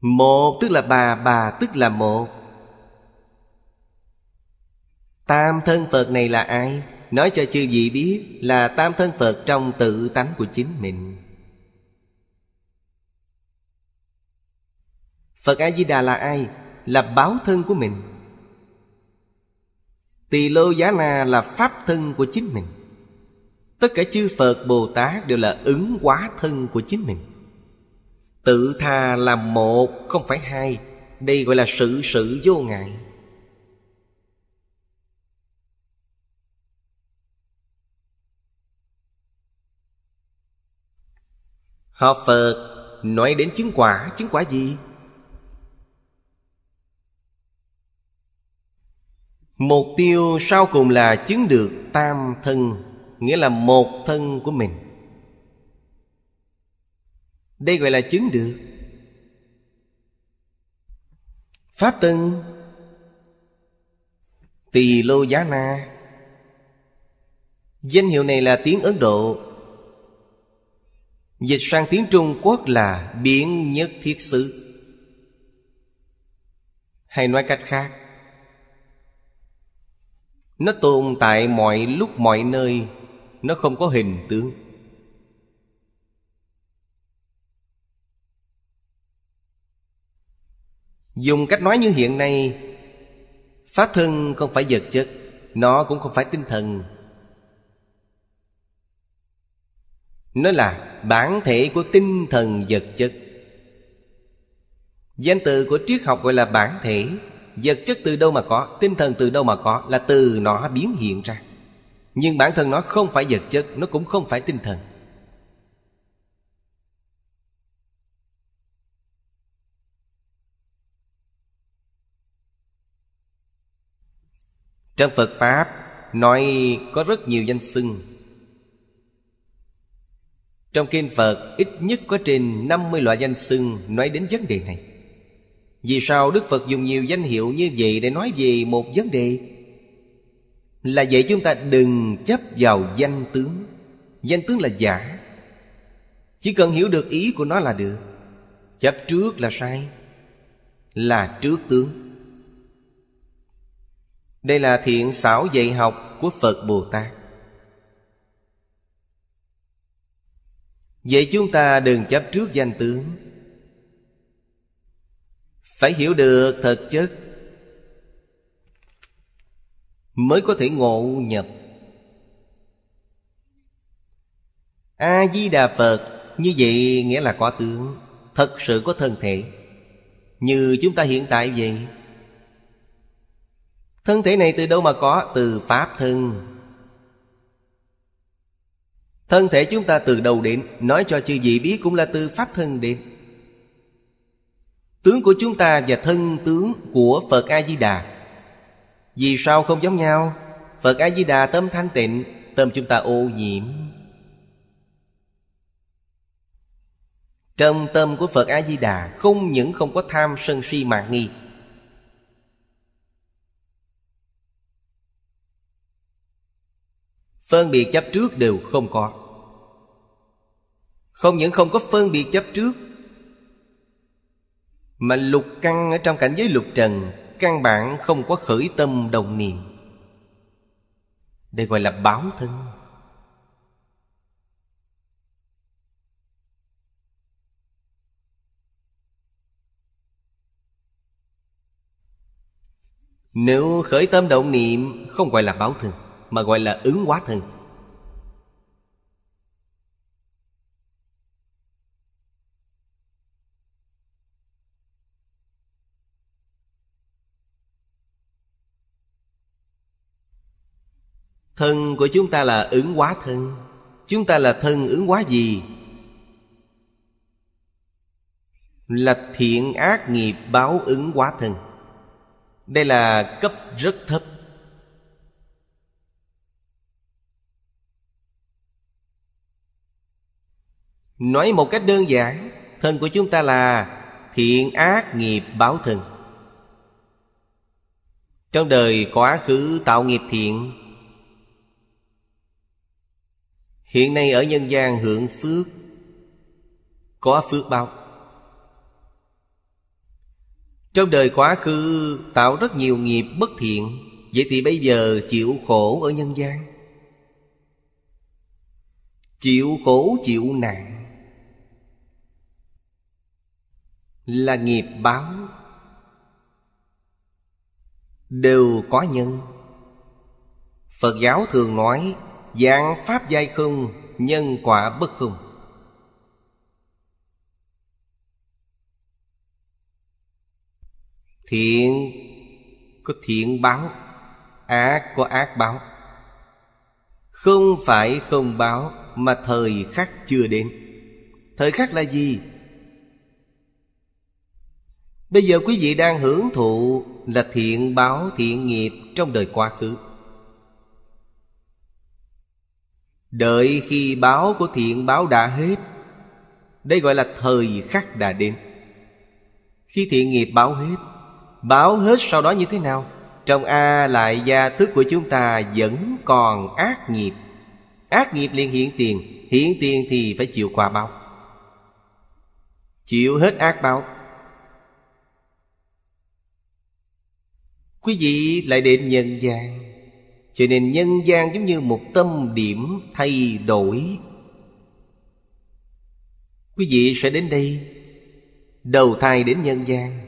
Một tức là bà, bà tức là một Tam thân Phật này là ai? Nói cho chư vị biết là tam thân Phật trong tự tánh của chính mình. Phật A-di-đà là ai? Là báo thân của mình. Tỳ lô giá na là pháp thân của chính mình. Tất cả chư Phật Bồ Tát đều là ứng quá thân của chính mình. Tự thà là một, không phải hai. Đây gọi là sự sự vô ngại. Họ Phật nói đến chứng quả Chứng quả gì? Mục tiêu sau cùng là chứng được tam thân, Nghĩa là một thân của mình đây gọi là chứng được. Pháp tân Tỳ lô giá na. Danh hiệu này là tiếng Ấn Độ. Dịch sang tiếng Trung Quốc là biến nhất thiết Sứ Hay nói cách khác, Nó tồn tại mọi lúc mọi nơi, Nó không có hình tướng. Dùng cách nói như hiện nay, Pháp thân không phải vật chất, Nó cũng không phải tinh thần. Nó là bản thể của tinh thần vật chất. Danh từ của triết học gọi là bản thể. Vật chất từ đâu mà có, Tinh thần từ đâu mà có Là từ nó biến hiện ra. Nhưng bản thân nó không phải vật chất, Nó cũng không phải tinh thần. Trong Phật Pháp nói có rất nhiều danh xưng. Trong Kinh Phật, ít nhất có trên 50 loại danh xưng nói đến vấn đề này. Vì sao Đức Phật dùng nhiều danh hiệu như vậy để nói về một vấn đề? Là vậy chúng ta đừng chấp vào danh tướng. Danh tướng là giả. Chỉ cần hiểu được ý của nó là được. Chấp trước là sai. Là trước tướng đây là thiện xảo dạy học của Phật Bồ Tát. Vậy chúng ta đừng chấp trước danh tướng. Phải hiểu được thực chất Mới có thể ngộ nhập. A-di-đà Phật, Như vậy nghĩa là có tướng, Thật sự có thân thể. Như chúng ta hiện tại vậy Thân thể này từ đâu mà có? Từ Pháp thân. Thân thể chúng ta từ đầu đến? Nói cho chư vị biết cũng là từ Pháp thân đến. Tướng của chúng ta và thân tướng của Phật A-di-đà. Vì sao không giống nhau? Phật A-di-đà tâm thanh tịnh, Tâm chúng ta ô nhiễm. Trong tâm của Phật A-di-đà Không những không có tham sân si mạn nghi Phân biệt chấp trước đều không có. Không những không có phân biệt chấp trước, Mà lục căn ở trong cảnh giới lục trần, Căn bản không có khởi tâm đồng niệm. Đây gọi là báo thân. Nếu khởi tâm động niệm, Không gọi là báo thân. Mà gọi là ứng hóa thân. Thân của chúng ta là ứng hóa thân. Chúng ta là thân ứng hóa gì? Là thiện ác nghiệp báo ứng hóa thân. Đây là cấp rất thấp. Nói một cách đơn giản, Thân của chúng ta là thiện ác nghiệp báo thân. Trong đời quá khứ tạo nghiệp thiện. Hiện nay ở nhân gian hưởng phước, Có phước báo Trong đời quá khứ tạo rất nhiều nghiệp bất thiện, Vậy thì bây giờ chịu khổ ở nhân gian. Chịu khổ, chịu nạn. Là nghiệp báo. Đều có nhân. Phật giáo thường nói Dạng pháp giai không, Nhân quả bất không. Thiện có thiện báo, Ác có ác báo. Không phải không báo Mà thời khắc chưa đến. Thời khắc là gì? Bây giờ quý vị đang hưởng thụ Là thiện báo thiện nghiệp Trong đời quá khứ. Đợi khi báo của thiện báo đã hết, Đây gọi là thời khắc đã đến. Khi thiện nghiệp báo hết Báo hết sau đó như thế nào? Trong A lại gia thức của chúng ta vẫn còn ác nghiệp. Ác nghiệp liền hiện tiền Hiện tiền thì phải chịu quả báo. Chịu hết ác báo. Quý vị lại đến nhân gian cho nên nhân gian giống như một tâm điểm thay đổi. Quý vị sẽ đến đây, Đầu thai đến nhân gian.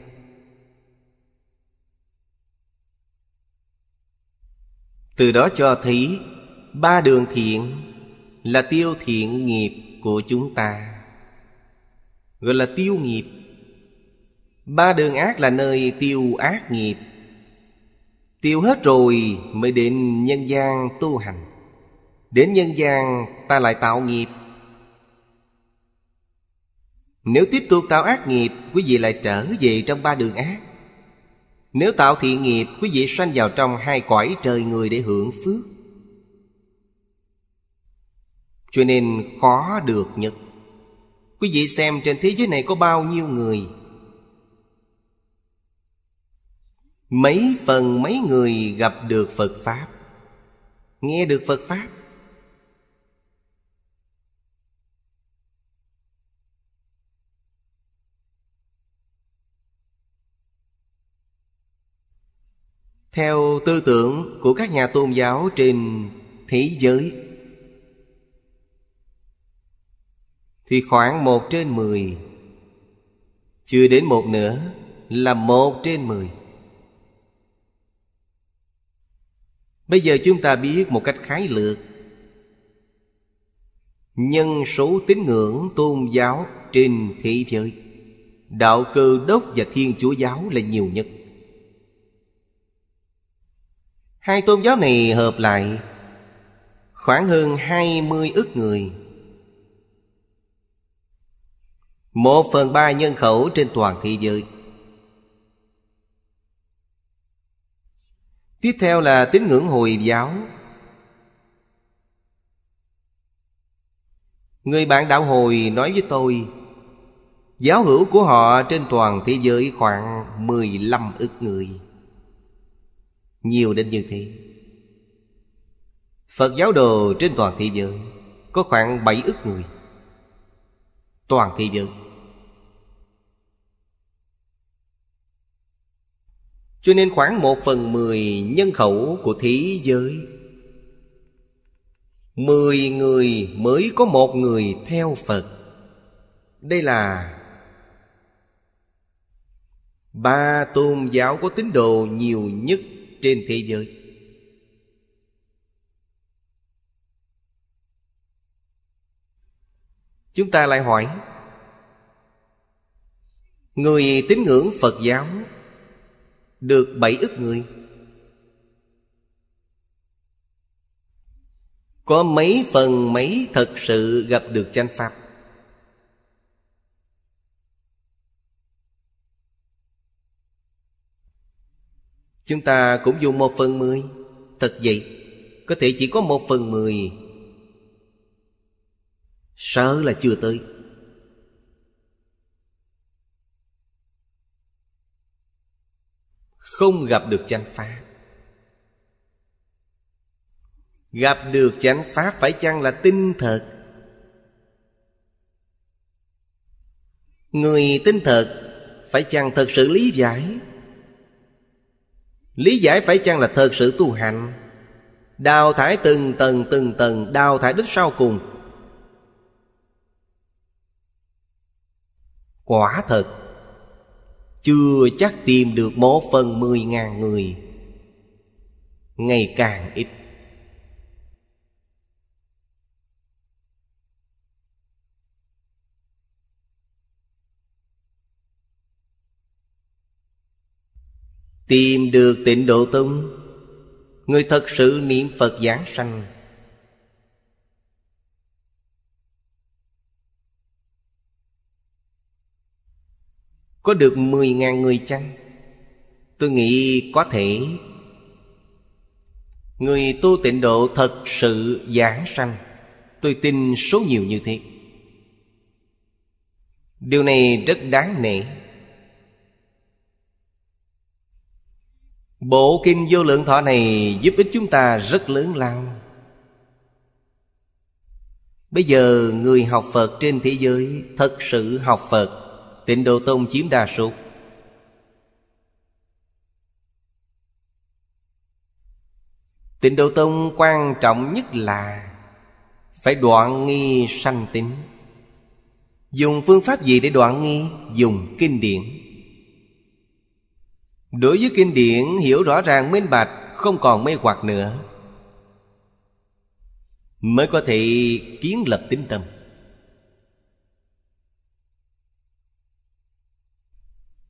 Từ đó cho thấy, Ba đường thiện Là tiêu thiện nghiệp của chúng ta. Gọi là tiêu nghiệp. Ba đường ác là nơi tiêu ác nghiệp. Tiêu hết rồi mới đến nhân gian tu hành. Đến nhân gian ta lại tạo nghiệp. Nếu tiếp tục tạo ác nghiệp, Quý vị lại trở về trong ba đường ác. Nếu tạo thiện nghiệp, Quý vị sanh vào trong hai cõi trời người để hưởng phước. Cho nên khó được nhất Quý vị xem trên thế giới này có bao nhiêu người Mấy phần mấy người gặp được Phật Pháp. Nghe được Phật Pháp. Theo tư tưởng của các nhà tôn giáo trên thế giới, Thì khoảng một trên mười, Chưa đến một nữa, Là một trên mười. Bây giờ chúng ta biết một cách khái lược. Nhân số tín ngưỡng tôn giáo trên thế giới. Đạo cơ đốc và thiên chúa giáo là nhiều nhất. Hai tôn giáo này hợp lại, Khoảng hơn 20 ức người. Một phần ba nhân khẩu trên toàn thế giới. Tiếp theo là tín ngưỡng Hồi giáo. Người bạn đạo hồi nói với tôi, Giáo hữu của họ trên toàn thế giới khoảng 15 ức người. Nhiều đến như thế. Phật giáo đồ trên toàn thế giới Có khoảng 7 ức người. Toàn thế giới. Cho nên khoảng một phần mười nhân khẩu của thế giới, Mười người mới có một người theo Phật. Đây là Ba tôn giáo có tín đồ nhiều nhất trên thế giới. Chúng ta lại hỏi, Người tín ngưỡng Phật giáo được bảy ức người. Có mấy phần mấy thật sự gặp được chánh Pháp? Chúng ta cũng dùng một phần mười. Thật vậy, Có thể chỉ có một phần mười. Sợ là chưa tới. Không gặp được chánh Pháp. Gặp được chánh Pháp phải chăng là tinh thật? Người tinh thật Phải chăng thật sự lý giải? Lý giải phải chăng là thật sự tu hành? Đào thải từng tầng từng tầng, Đào thải đến sau cùng. Quả thật chưa chắc tìm được một phần mười ngàn người. Ngày càng ít. Tìm được tịnh độ tông, Người thật sự niệm Phật giảng sanh. Có được mười ngàn người chăng? Tôi nghĩ có thể. Người tu tịnh độ thật sự giảng sanh. Tôi tin số nhiều như thế. Điều này rất đáng nể. Bộ kinh vô lượng thọ này giúp ích chúng ta rất lớn lao. Bây giờ người học Phật trên thế giới Thật sự học Phật Tịnh Độ Tông chiếm đa số. Tịnh Độ Tông quan trọng nhất là Phải đoạn nghi sanh tính. Dùng phương pháp gì để đoạn nghi? Dùng kinh điển. Đối với kinh điển, hiểu rõ ràng minh bạch, Không còn mê hoặc nữa. Mới có thể kiến lập tính tâm.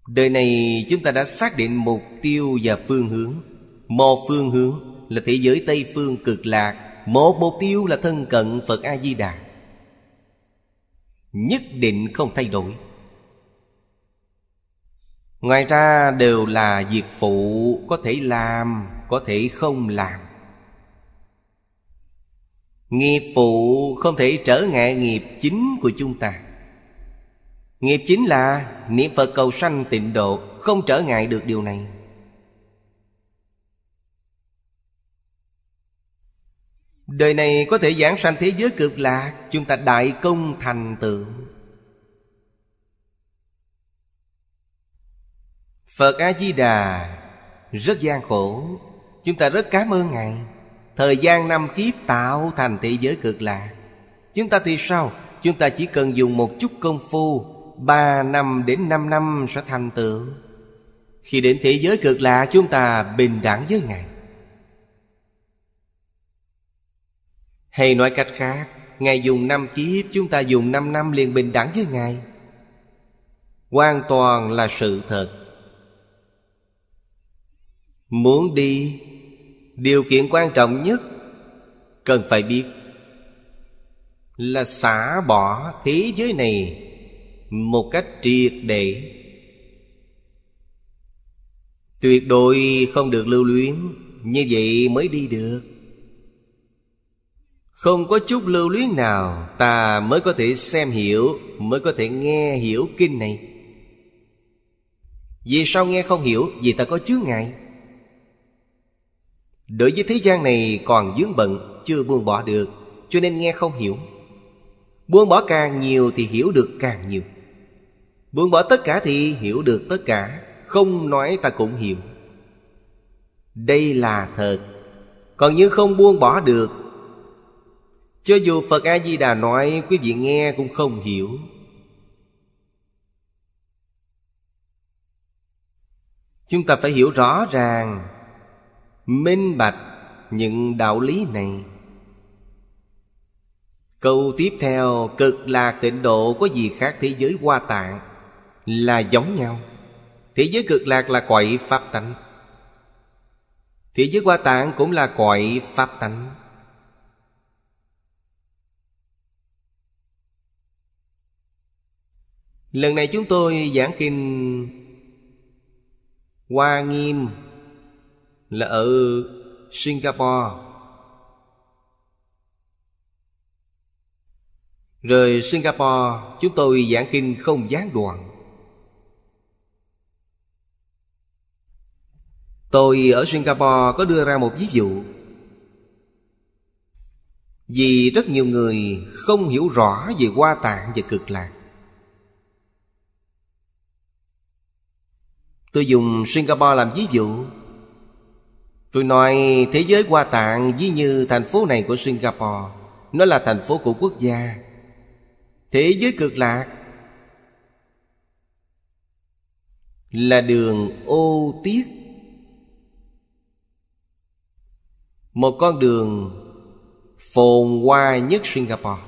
Đời này chúng ta đã xác định mục tiêu và phương hướng. Một phương hướng là thế giới Tây Phương cực lạc. Một mục tiêu là thân cận Phật A-di-đà. Nhất định không thay đổi. Ngoài ra đều là việc phụ Có thể làm, có thể không làm. Nghiệp phụ không thể trở ngại nghiệp chính của chúng ta. Nghiệp chính là niệm Phật cầu sanh tịnh độ, Không trở ngại được điều này. Đời này có thể giảng sanh thế giới cực lạc, Chúng ta đại công thành tựu. Phật A-di-đà, Rất gian khổ. Chúng ta rất cảm ơn Ngài. Thời gian năm kiếp tạo thành thế giới cực lạc. Chúng ta thì sao? Chúng ta chỉ cần dùng một chút công phu ba năm đến năm năm sẽ thành tựu. Khi đến thế giới cực lạ chúng ta bình đẳng với Ngài. Hay nói cách khác, Ngài dùng năm kiếp, Chúng ta dùng năm năm liền bình đẳng với Ngài. Hoàn toàn là sự thật. Muốn đi, Điều kiện quan trọng nhất Cần phải biết Là xả bỏ thế giới này một cách triệt để. Tuyệt đối không được lưu luyến, Như vậy mới đi được. Không có chút lưu luyến nào, Ta mới có thể xem hiểu, Mới có thể nghe hiểu kinh này. Vì sao nghe không hiểu? Vì ta có chướng ngại. Đối với thế gian này còn dướng bận, Chưa buông bỏ được, Cho nên nghe không hiểu. Buông bỏ càng nhiều thì hiểu được càng nhiều. Buông bỏ tất cả thì hiểu được tất cả, Không nói ta cũng hiểu. Đây là thật, Còn như không buông bỏ được. Cho dù Phật A-di-đà nói, Quý vị nghe cũng không hiểu. Chúng ta phải hiểu rõ ràng, minh bạch những đạo lý này. Câu tiếp theo, cực lạc tịnh độ có gì khác thế giới hoa tạng? Là giống nhau. Thế giới cực lạc là cõi pháp tánh. Thế giới hoa tạng cũng là cõi pháp tánh. Lần này chúng tôi giảng kinh hoa nghiêm là ở Singapore. Rồi Singapore, chúng tôi giảng kinh không gián đoạn. Tôi ở Singapore có đưa ra một ví dụ. Vì rất nhiều người không hiểu rõ về hoa tạng và cực lạc. Tôi dùng Singapore làm ví dụ. Tôi nói thế giới hoa tạng ví như thành phố này của Singapore. Nó là thành phố của quốc gia. Thế giới cực lạc Là đường ô tiết Một con đường phồn hoa nhất Singapore.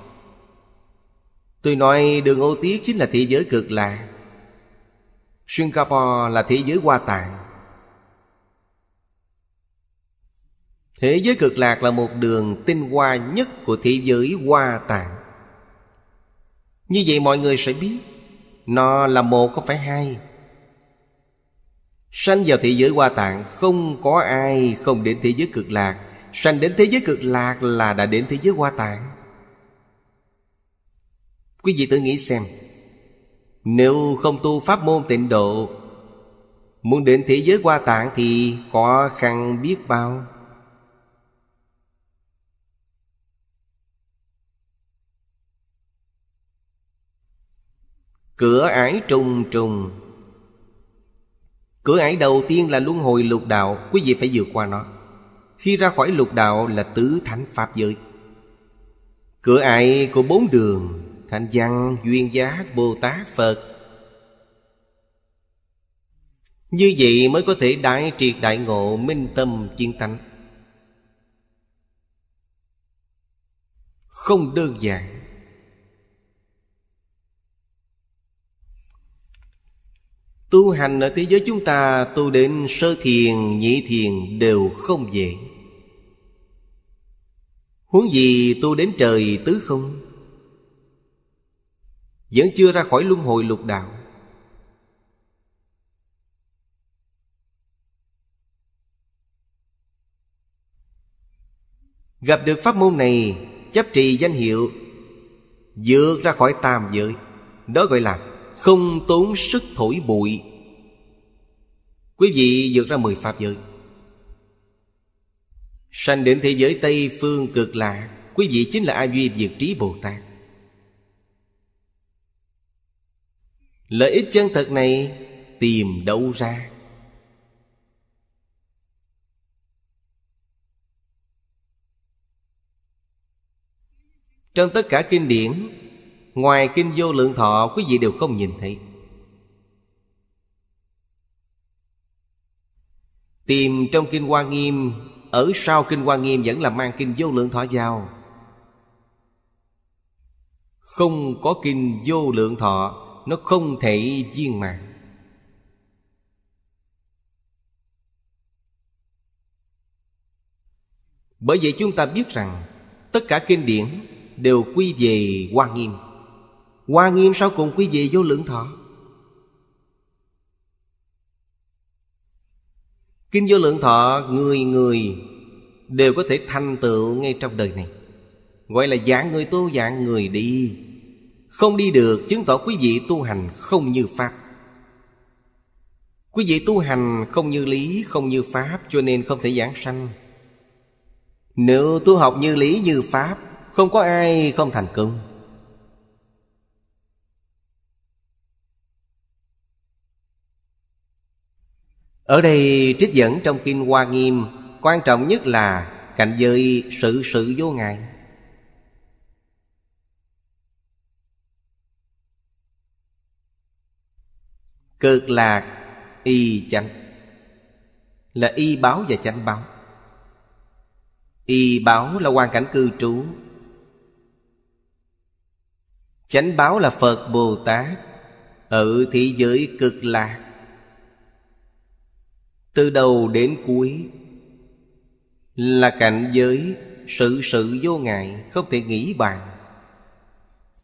Tôi nói đường ô tiết chính là thế giới cực lạc Singapore là thế giới hoa tạng Thế giới cực lạc là một đường tinh hoa nhất của thế giới hoa tạng Như vậy mọi người sẽ biết, Nó là một không phải hai. Sanh vào thế giới hoa tạng Không có ai không đến thế giới cực lạc. Sanh đến thế giới cực lạc là đã đến thế giới hoa tạng Quý vị tự nghĩ xem, Nếu không tu pháp môn tịnh độ, Muốn đến thế giới hoa tạng thì khó khăn biết bao. Cửa ải trùng trùng. Cửa ải đầu tiên là luân hồi lục đạo, Quý vị phải vượt qua nó. Khi ra khỏi lục đạo là tứ thánh Pháp giới. Cửa ải của bốn đường Thành văn, duyên giá Bồ Tát, Phật. Như vậy mới có thể đại triệt đại ngộ minh tâm chuyên tánh. Không đơn giản. Tu hành ở thế giới chúng ta Tu đến sơ thiền, nhị thiền đều không dễ. Huống gì tu đến trời tứ không? Vẫn chưa ra khỏi luân hồi lục đạo. Gặp được pháp môn này, Chấp trì danh hiệu, Vượt ra khỏi tam giới. Đó gọi là không tốn sức thổi bụi. Quý vị vượt ra mười pháp giới. Sanh đến thế giới Tây Phương cực lạ, Quý vị chính là A Duy Diệt Trí Bồ Tát. Lợi ích chân thật này tìm đâu ra? Trong tất cả kinh điển, Ngoài kinh vô lượng thọ, Quý vị đều không nhìn thấy. Tìm trong kinh Hoa Nghiêm ở sau kinh Hoa Nghiêm vẫn là mang kinh vô lượng thọ vào. Không có kinh vô lượng thọ, Nó không thể viên mạng Bởi vậy chúng ta biết rằng, Tất cả kinh điển đều quy về Hoa Nghiêm. Hoa Nghiêm sau cùng quy về vô lượng thọ. Kinh vô lượng thọ người người đều có thể thành tựu ngay trong đời này. Gọi là dạng người tu dạng người đi. Không đi được chứng tỏ quý vị tu hành không như Pháp. Quý vị tu hành không như lý, không như Pháp Cho nên không thể giảng sanh. Nếu tu học như lý như Pháp Không có ai không thành công. Ở đây trích dẫn trong Kinh Hoa Nghiêm, Quan trọng nhất là cảnh giới sự sự vô ngại. Cực lạc y chánh. Là y báo và chánh báo. Y báo là hoàn cảnh cư trú. Chánh báo là Phật Bồ Tát. Ở thế giới cực lạc từ đầu đến cuối. Là cảnh giới sự sự vô ngại không thể nghĩ bàn.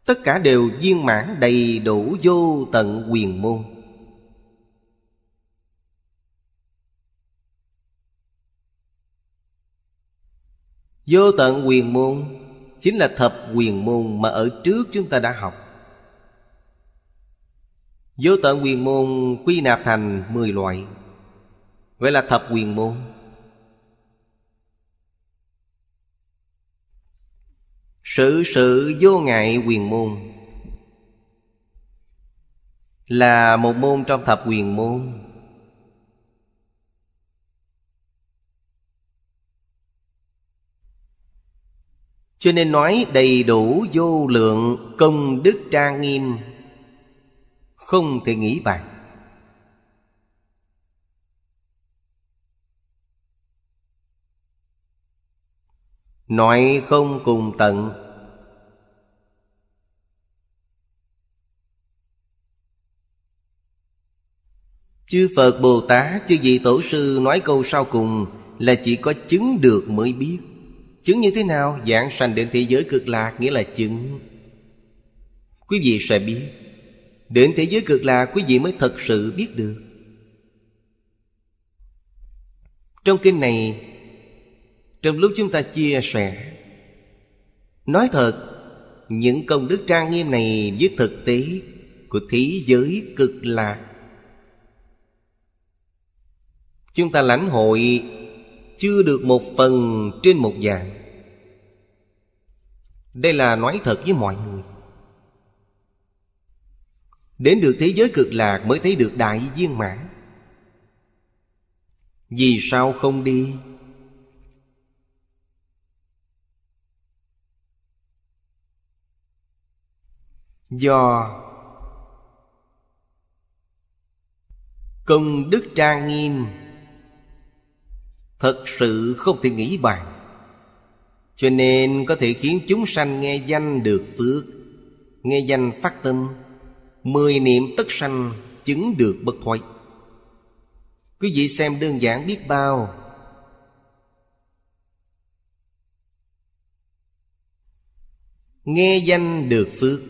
Tất cả đều viên mãn đầy đủ vô tận quyền môn. Vô tận quyền môn chính là thập quyền môn mà ở trước chúng ta đã học. Vô tận quyền môn quy nạp thành mười loại. Gọi là thập quyền môn. Sự sự vô ngại quyền môn Là một môn trong thập quyền môn. Cho nên nói đầy đủ vô lượng công đức trang nghiêm, Không thể nghĩ bàn. Nói không cùng tận. Chư Phật Bồ Tát, Chư vị Tổ Sư nói câu sau cùng Là chỉ có chứng được mới biết. Chứng như thế nào? dạng sanh đến thế giới cực lạc, Nghĩa là chứng. Quý vị sẽ biết. Đến thế giới cực lạc, Quý vị mới thật sự biết được. Trong kinh này trong lúc chúng ta chia sẻ, nói thật, những công đức trang nghiêm này với thực tế của thế giới cực lạc chúng ta lãnh hội chưa được một phần trên một dạng đây là nói thật với mọi người. Đến được thế giới cực lạc mới thấy được đại viên mãn. Vì sao không đi? Do. Công đức trang nghiêm. Thật sự không thể nghĩ bàn. Cho nên có thể khiến chúng sanh nghe danh được phước, Nghe danh phát tâm, Mười niệm tất sanh chứng được bất thoái. Quý vị xem đơn giản biết bao. Nghe danh được phước.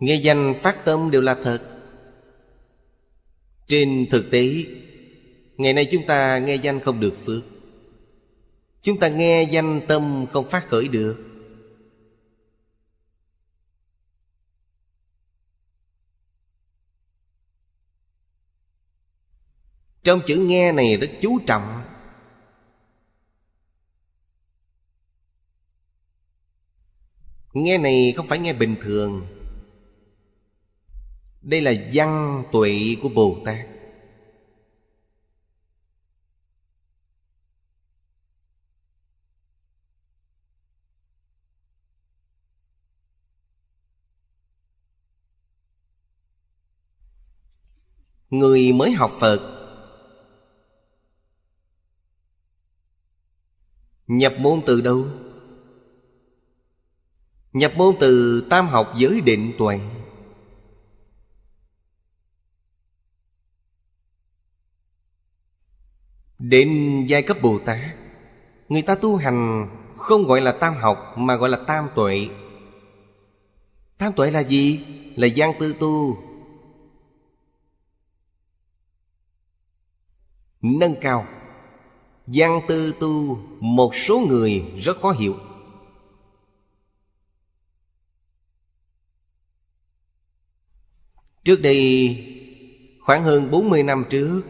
Nghe danh phát tâm đều là thật. Trên thực tế, Ngày nay chúng ta nghe danh không được phước. Chúng ta nghe danh tâm không phát khởi được. Trong chữ nghe này rất chú trọng. Nghe này không phải nghe bình thường đây là văn tuệ của bồ tát. Người mới học phật, nhập môn từ đâu? Nhập môn từ tam học giới định tuệ. Đến giai cấp Bồ Tát, Người ta tu hành không gọi là tam học Mà gọi là tam tuệ. Tam tuệ là gì? Là gian tư tu. Nâng cao. Gian tư tu, Một số người rất khó hiểu. Trước đây, Khoảng hơn 40 năm trước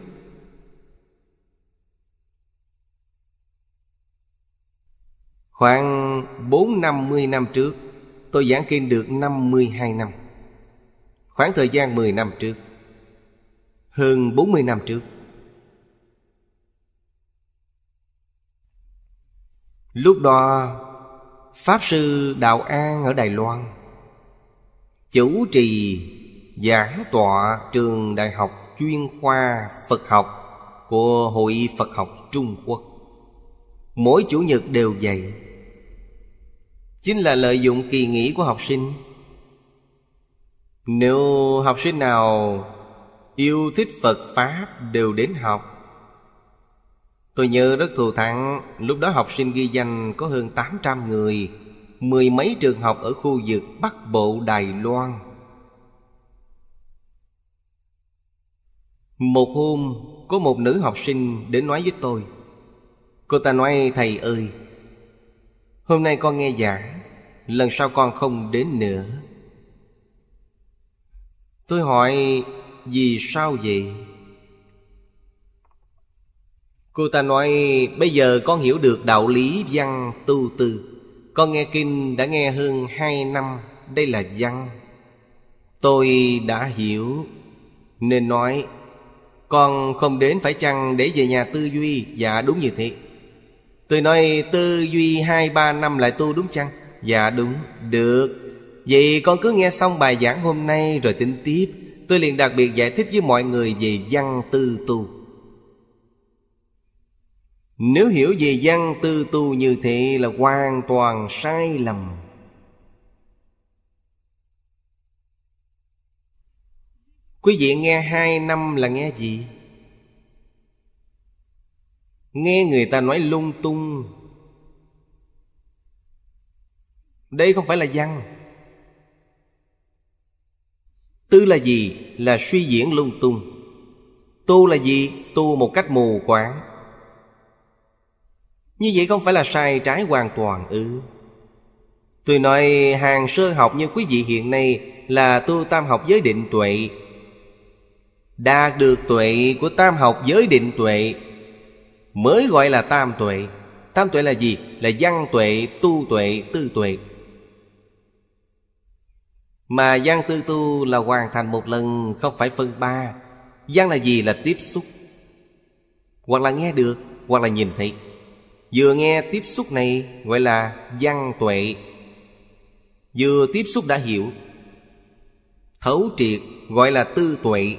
Khoảng 4-50 năm trước, Tôi giảng kinh được 52 năm. Khoảng thời gian 10 năm trước, Hơn 40 năm trước. Lúc đó, Pháp sư Đạo An ở Đài Loan, Chủ trì giảng tọa trường đại học chuyên khoa Phật học Của Hội Phật học Trung Quốc. Mỗi chủ nhật đều dạy. Chính là lợi dụng kỳ nghỉ của học sinh. Nếu học sinh nào yêu thích Phật Pháp đều đến học, Tôi nhớ rất thù thắng, Lúc đó học sinh ghi danh có hơn 800 người, Mười mấy trường học ở khu vực Bắc Bộ, Đài Loan. Một hôm, Có một nữ học sinh đến nói với tôi, Cô ta nói, thầy ơi Hôm nay con nghe giảng, Lần sau con không đến nữa. Tôi hỏi, Vì sao vậy? Cô ta nói, Bây giờ con hiểu được đạo lý văn tu từ. Con nghe kinh đã nghe hơn hai năm, Đây là văn. Tôi đã hiểu, Nên nói, Con không đến phải chăng để về nhà tư duy? Dạ đúng như thế. Tôi nói tư duy hai ba năm lại tu đúng chăng? Dạ đúng, Được. Vậy con cứ nghe xong bài giảng hôm nay rồi tính tiếp. Tôi liền đặc biệt giải thích với mọi người về văn tư tu. Nếu hiểu về văn tư tu như thế là hoàn toàn sai lầm. Quý vị nghe hai năm là nghe gì? Nghe người ta nói lung tung Đây không phải là văn Tư là gì? Là suy diễn lung tung Tu là gì? Tu một cách mù quáng Như vậy không phải là sai trái hoàn toàn ư ừ. Tôi nói hàng sơ học như quý vị hiện nay Là tu tam học giới định tuệ Đạt được tuệ của tam học giới định tuệ Mới gọi là tam tuệ. Tam tuệ là gì? Là văn tuệ, tu tuệ, tư tuệ. Mà văn tư tu là hoàn thành một lần Không phải phân ba. Văn là gì? Là tiếp xúc. Hoặc là nghe được Hoặc là nhìn thấy. Vừa nghe tiếp xúc này Gọi là văn tuệ. Vừa tiếp xúc đã hiểu. Thấu triệt gọi là tư tuệ.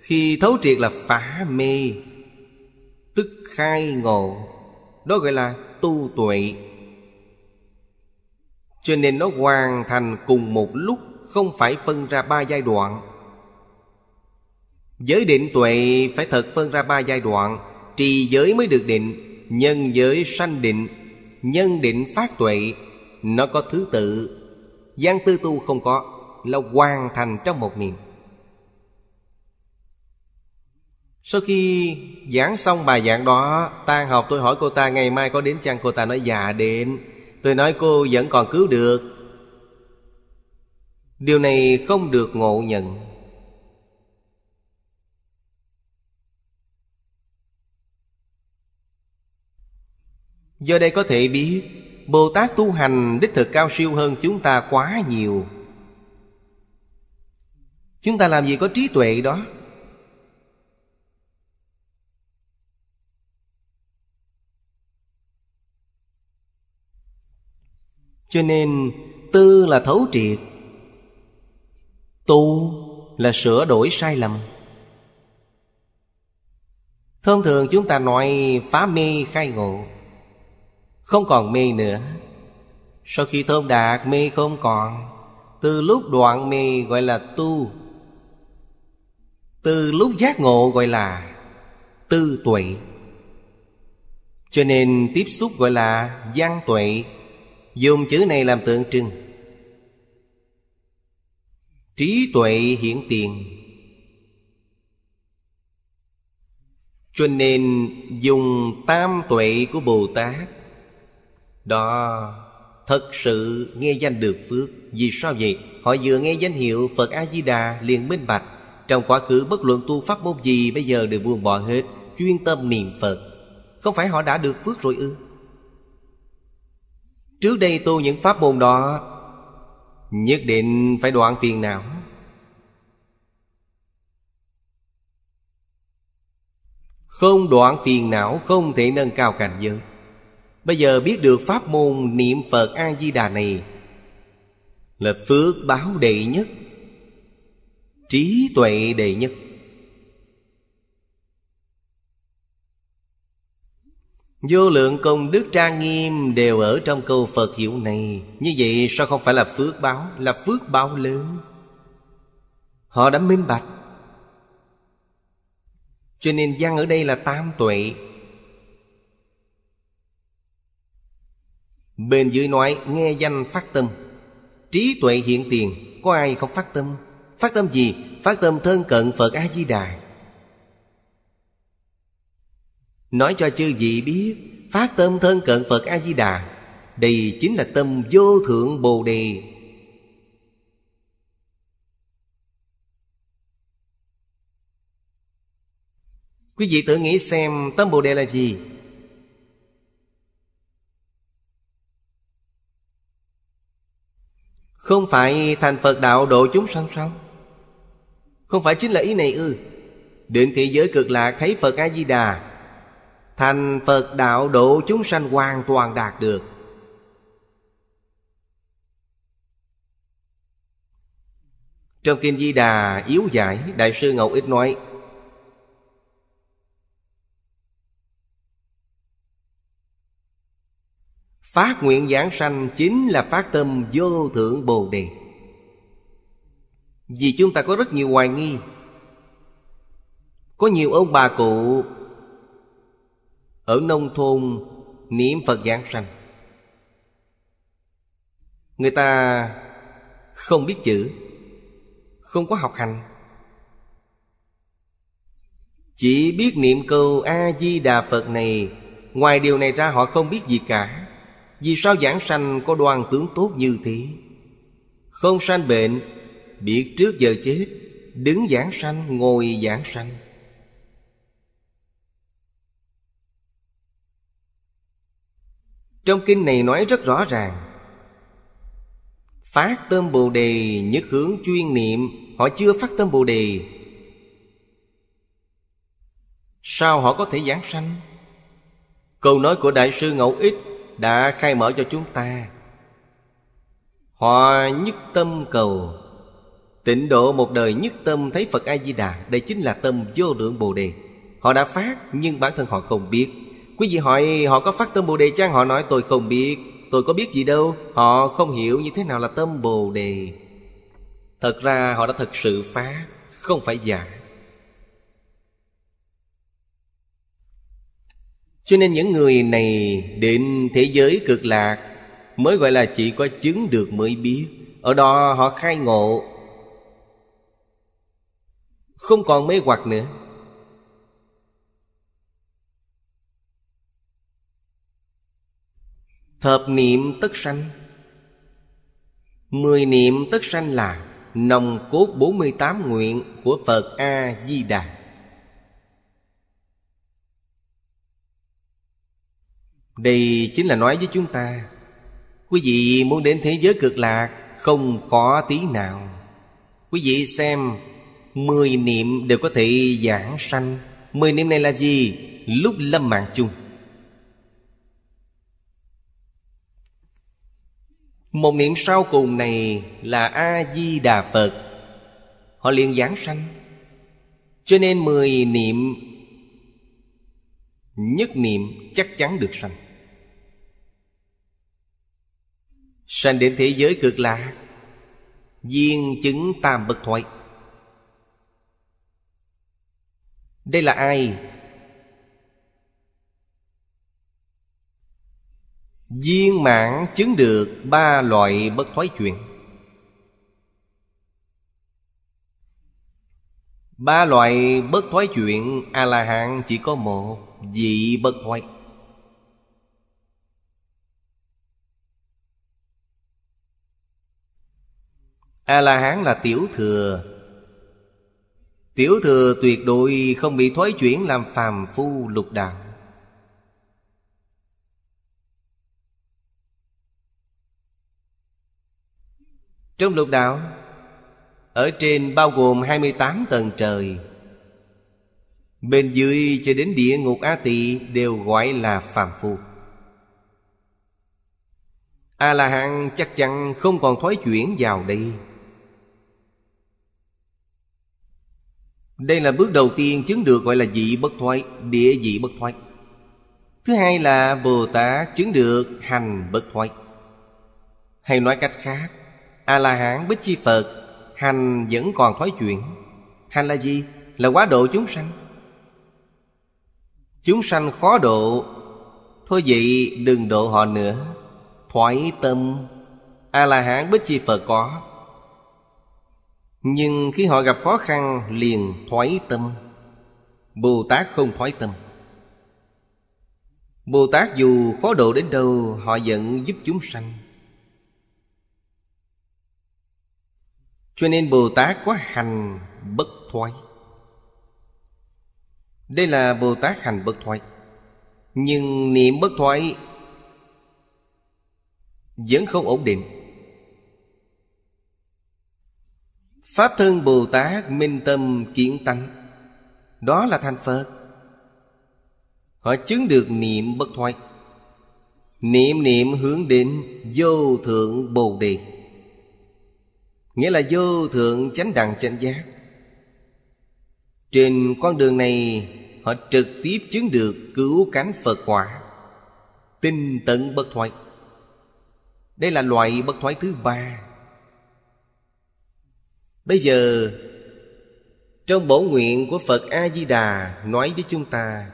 Khi thấu triệt là phá mê. Tức khai ngộ. Đó gọi là tu tuệ. Cho nên nó hoàn thành cùng một lúc, Không phải phân ra ba giai đoạn. Giới định tuệ phải thật phân ra ba giai đoạn, Trì giới mới được định, Nhân giới sanh định, Nhân định phát tuệ. Nó có thứ tự. Gian tư tu không có, Là hoàn thành trong một niệm. Sau khi giảng xong bài giảng đó Tan học, tôi hỏi cô ta, ngày mai có đến chăng? Cô ta nói dạ đến. Tôi nói, cô vẫn còn cứu được. Điều này không được ngộ nhận. Do đây có thể biết Bồ Tát tu hành đích thực cao siêu hơn chúng ta quá nhiều. Chúng ta làm gì có trí tuệ đó? Cho nên, tư là thấu triệt, Tu là sửa đổi sai lầm. Thông thường chúng ta nói phá mê khai ngộ, Không còn mê nữa. Sau khi thơm đạt, mê không còn. Từ lúc đoạn mê gọi là tu, Từ lúc giác ngộ gọi là tư tuệ. Cho nên tiếp xúc gọi là gian tuệ. Dùng chữ này làm tượng trưng. Trí tuệ hiển tiền. Cho nên dùng tam tuệ của Bồ Tát, Đó thật sự nghe danh được phước. Vì sao vậy? Họ vừa nghe danh hiệu Phật A-di-đà liền minh bạch. Trong quá khứ, bất luận tu pháp môn gì, Bây giờ đều buông bỏ hết, Chuyên tâm niệm Phật. Không phải họ đã được phước rồi ư? Trước đây tu những pháp môn đó, Nhất định phải đoạn phiền não. Không đoạn phiền não, không thể nâng cao cảnh giới. Bây giờ biết được pháp môn niệm Phật A-di-đà này Là phước báo đệ nhất, Trí tuệ đệ nhất. Vô lượng công đức trang nghiêm đều ở trong câu Phật hiệu này. Như vậy, sao không phải là phước báo? Là phước báo lớn. Họ đã minh bạch. Cho nên văn ở đây là tam tuệ. Bên dưới nói, nghe danh phát tâm. Trí tuệ hiện tiền. Có ai không phát tâm? Phát tâm gì? Phát tâm thân cận Phật A-di-đà Nói cho chư vị biết, Phát tâm thân cận Phật A-di-đà, Đây chính là tâm vô thượng Bồ Đề Quý vị tự nghĩ xem tâm Bồ Đề là gì? Không phải thành Phật đạo độ chúng sanh sao? Không phải chính là ý này ư? Đến thế giới cực lạc, thấy Phật A-di-đà Thành Phật đạo độ chúng sanh hoàn toàn đạt được. Trong Kinh Di Đà yếu giải, Đại sư Ngọc Ích nói, Phát nguyện giảng sanh chính là phát tâm vô thượng Bồ Đề. Vì chúng ta có rất nhiều hoài nghi. Có nhiều ông bà cụ ở nông thôn, niệm Phật giảng sanh. Người ta không biết chữ, Không có học hành. Chỉ biết niệm câu A-di-đà Phật này, Ngoài điều này ra họ không biết gì cả. Vì sao giảng sanh có đoan tướng tốt như thế? Không sanh bệnh, Biết trước giờ chết, Đứng giảng sanh, ngồi giảng sanh. Trong kinh này nói rất rõ ràng. Phát tâm Bồ Đề nhất hướng chuyên niệm, Họ chưa phát tâm Bồ Đề. Sao họ có thể giảng sanh? Câu nói của Đại sư Ngẫu Ích đã khai mở cho chúng ta. Họ nhất tâm cầu. Tịnh độ một đời nhất tâm thấy Phật A-di-đà Đây chính là tâm vô lượng Bồ Đề. Họ đã phát, nhưng bản thân họ không biết. Quý vị hỏi, họ có phát tâm Bồ Đề chăng? Họ nói, tôi không biết. Tôi có biết gì đâu. Họ không hiểu như thế nào là tâm Bồ Đề. Thật ra, họ đã thật sự phá, Không phải giả. Cho nên những người này đến thế giới cực lạc Mới gọi là chỉ có chứng được mới biết. Ở đó họ khai ngộ. Không còn mê hoặc nữa. Thập niệm tất sanh. Mười niệm tất sanh là nồng cốt 48 nguyện của Phật A-di-đà. Đây chính là nói với chúng ta, Quý vị muốn đến thế giới cực lạc Không khó tí nào. Quý vị xem, Mười niệm đều có thể giảng sanh. Mười niệm này là gì? Lúc lâm mạng chung. Một niệm sau cùng này là A-di-đà Phật. Họ liền giảng sanh. Cho nên mười niệm, Nhất niệm chắc chắn được sanh. Sanh đến thế giới cực lạc Duyên chứng tam bất thoại Đây là ai? Viên mãn chứng được ba loại bất thoái chuyện. Ba loại bất thoái chuyện A-la-hán chỉ có một, Vị bất thoái. A-la-hán là tiểu thừa. Tiểu thừa tuyệt đối không bị thoái chuyển làm phàm phu lục đạo. Trong lục đạo, Ở trên bao gồm 28 tầng trời, Bên dưới cho đến địa ngục A Tỳ đều gọi là phàm phu. A-la-hán chắc chắn không còn thoái chuyển vào đây. Đây là bước đầu tiên chứng được gọi là dị bất thoái, Địa dị bất thoái. Thứ hai là Bồ Tát chứng được hành bất thoái. Hay nói cách khác A-la-hán Bích Chi Phật, Hành vẫn còn thói chuyển Hành là gì? Là quá độ chúng sanh. Chúng sanh khó độ. Thôi vậy đừng độ họ nữa. Thoái tâm. A-la-hán Bích Chi Phật có. Nhưng khi họ gặp khó khăn, liền thoái tâm. Bồ Tát không thoái tâm. Bồ Tát dù khó độ đến đâu, Họ vẫn giúp chúng sanh. Cho nên Bồ Tát có hành bất thoái. Đây là Bồ Tát hành bất thoái. Nhưng niệm bất thoái Vẫn không ổn định. Pháp thân Bồ Tát minh tâm kiến tánh. Đó là thành Phật. Họ chứng được niệm bất thoái. Niệm niệm hướng đến vô thượng Bồ Đề. Nghĩa là vô thượng chánh đẳng chánh giác. Trên con đường này, Họ trực tiếp chứng được cứu cánh Phật quả. Tinh tận bất thoại Đây là loại bất thoại thứ ba. Bây giờ, Trong bổ nguyện của Phật A-di-đà Nói với chúng ta,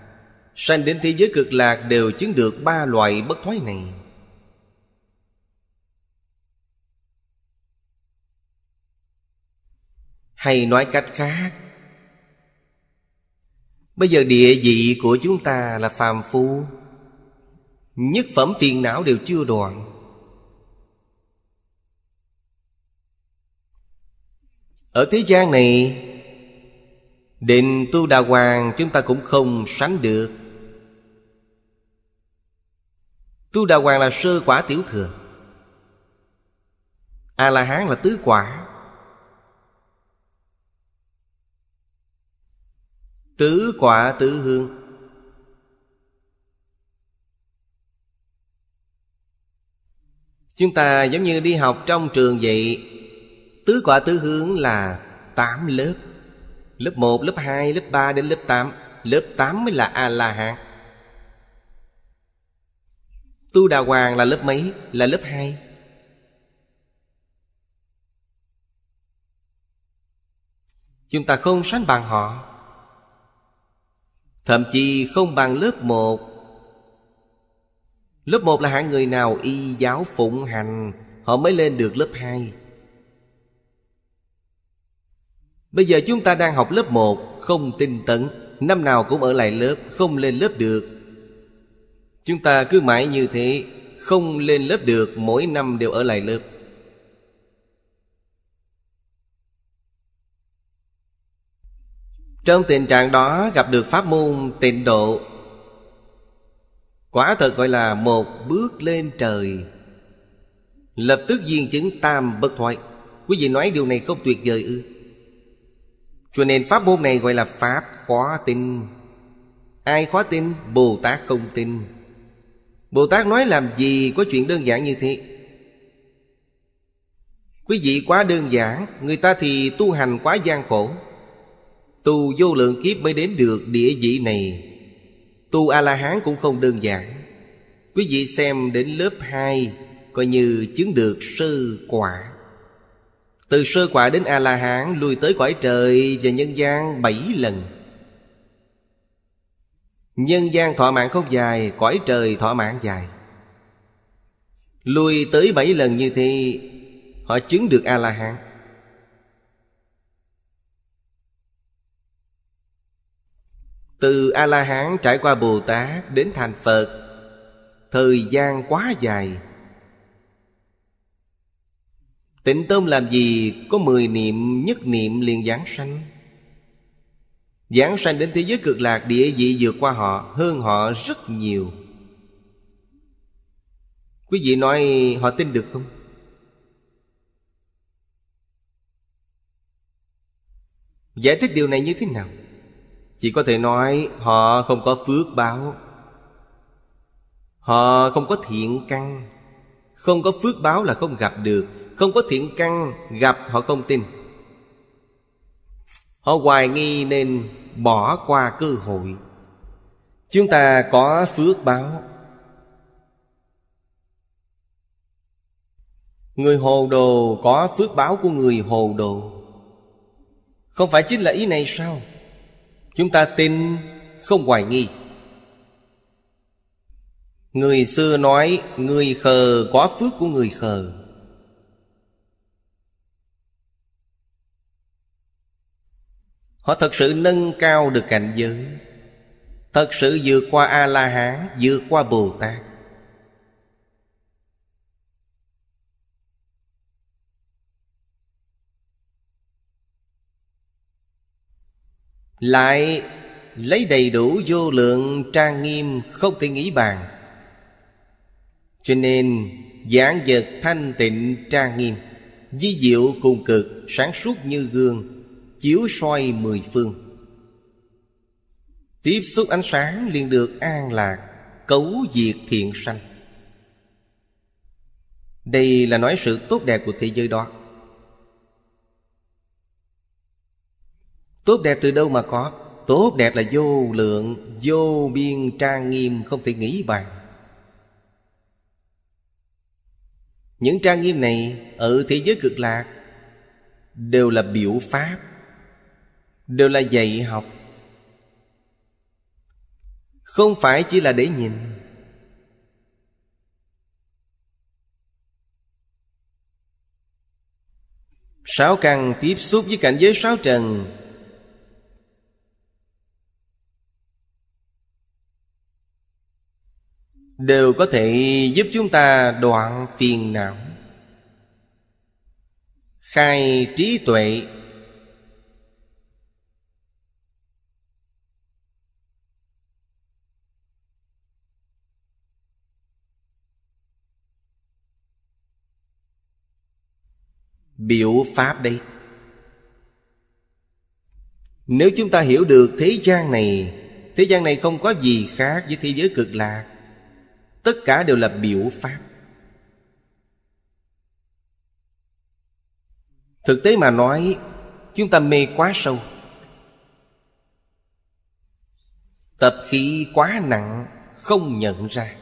Sanh đến thế giới cực lạc đều chứng được ba loại bất thoái này. Hay nói cách khác. Bây giờ địa vị của chúng ta là phàm phu. Nhất phẩm phiền não đều chưa đoạn. Ở thế gian này, Định tu đà hoàng chúng ta cũng không sánh được. Tu đà hoàng là sơ quả tiểu thừa. A-la-hán là tứ quả. Tứ quả tứ hương. Chúng ta giống như đi học trong trường vậy Tứ quả tứ hướng là 8 lớp. Lớp 1, lớp 2, lớp 3 đến lớp 8 Lớp 8 mới là A-la-hán. Tu Đà Hoàng là lớp mấy? Là lớp 2 Chúng ta không sánh bằng họ. Thậm chí không bằng lớp 1 Lớp 1 là hạng người nào? Y, giáo, phụng, hành. Họ mới lên được lớp 2 Bây giờ chúng ta đang học lớp 1 Không tinh tấn. Năm nào cũng ở lại lớp, Không lên lớp được. Chúng ta cứ mãi như thế, Không lên lớp được, Mỗi năm đều ở lại lớp. Trong tình trạng đó, gặp được pháp môn tịnh độ, Quả thật gọi là một bước lên trời. Lập tức duyên chứng tam bất thoại Quý vị nói điều này không tuyệt vời ư? Cho nên pháp môn này gọi là pháp khó tin Ai khó tin? Bồ Tát không tin Bồ Tát nói làm gì có chuyện đơn giản như thế? Quý vị quá đơn giản, Người ta thì tu hành quá gian khổ. Tu vô lượng kiếp mới đến được địa vị này. Tu A-la-hán cũng không đơn giản. Quý vị xem đến lớp 2 Coi như chứng được sơ quả. Từ sơ quả đến A-la-hán Lui tới cõi trời và nhân gian 7 lần. Nhân gian thọ mạng không dài, Cõi trời thọ mạng dài. Lui tới 7 lần như thế, Họ chứng được A-la-hán. Từ A-la-hán trải qua Bồ Tát đến thành Phật, Thời gian quá dài Tịnh tôm làm gì có mười niệm nhất niệm liền giảng sanh Giảng sanh đến thế giới cực lạc, địa vị vượt qua họ, Hơn họ rất nhiều Quý vị nói họ tin được không? Giải thích điều này như thế nào? Chỉ có thể nói họ không có phước báo. Họ không có thiện căn. Không có phước báo là không gặp được. Không có thiện căn, Gặp họ không tin. Họ hoài nghi nên bỏ qua cơ hội. Chúng ta có phước báo. Người hồ đồ có phước báo của người hồ đồ. Không phải chính là ý này sao? Chúng ta tin, không hoài nghi. Người xưa nói, Người khờ có phước của người khờ. Họ thật sự nâng cao được cảnh giới. Thật sự vượt qua A-la-hán, Vượt qua Bồ Tát Lại lấy đầy đủ vô lượng trang nghiêm Không thể nghĩ bàn. Cho nên, giảng vật thanh tịnh trang nghiêm Di diệu cùng cực Sáng suốt như gương, Chiếu soi mười phương. Tiếp xúc ánh sáng liền được an lạc, Cấu diệt thiện sanh. Đây là nói sự tốt đẹp của thế giới đó. Tốt đẹp từ đâu mà có? Tốt đẹp là vô lượng, Vô biên trang nghiêm, Không thể nghĩ bàn. Những trang nghiêm này Ở thế giới cực lạc Đều là biểu pháp, Đều là dạy học. Không phải chỉ là để nhìn. Sáu căn tiếp xúc với cảnh giới sáu trần đều có thể giúp chúng ta đoạn phiền não. Khai trí tuệ. Biểu pháp đây. Nếu chúng ta hiểu được thế gian này, thế gian này không có gì khác với thế giới cực lạc. Tất cả đều là biểu pháp. Thực tế mà nói, Chúng ta mê quá sâu. Tập khí quá nặng, Không nhận ra.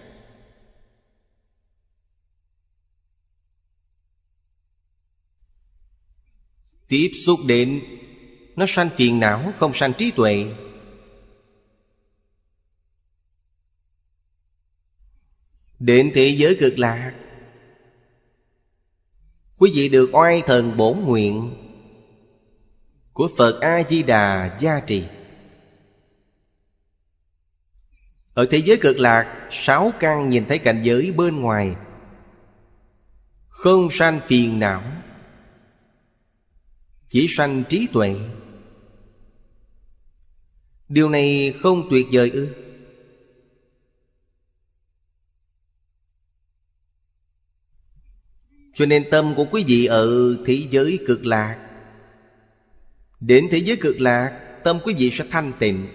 Tiếp xúc đến, Nó sanh phiền não, Không sanh trí tuệ. Đến thế giới cực lạc. Quý vị được oai thần bổn nguyện Của Phật A-di-đà gia trì. Ở thế giới cực lạc, Sáu căn nhìn thấy cảnh giới bên ngoài. Không sanh phiền não, Chỉ sanh trí tuệ. Điều này không tuyệt vời ư? Cho nên tâm của quý vị ở thế giới cực lạc. Đến thế giới cực lạc, Tâm quý vị sẽ thanh tịnh.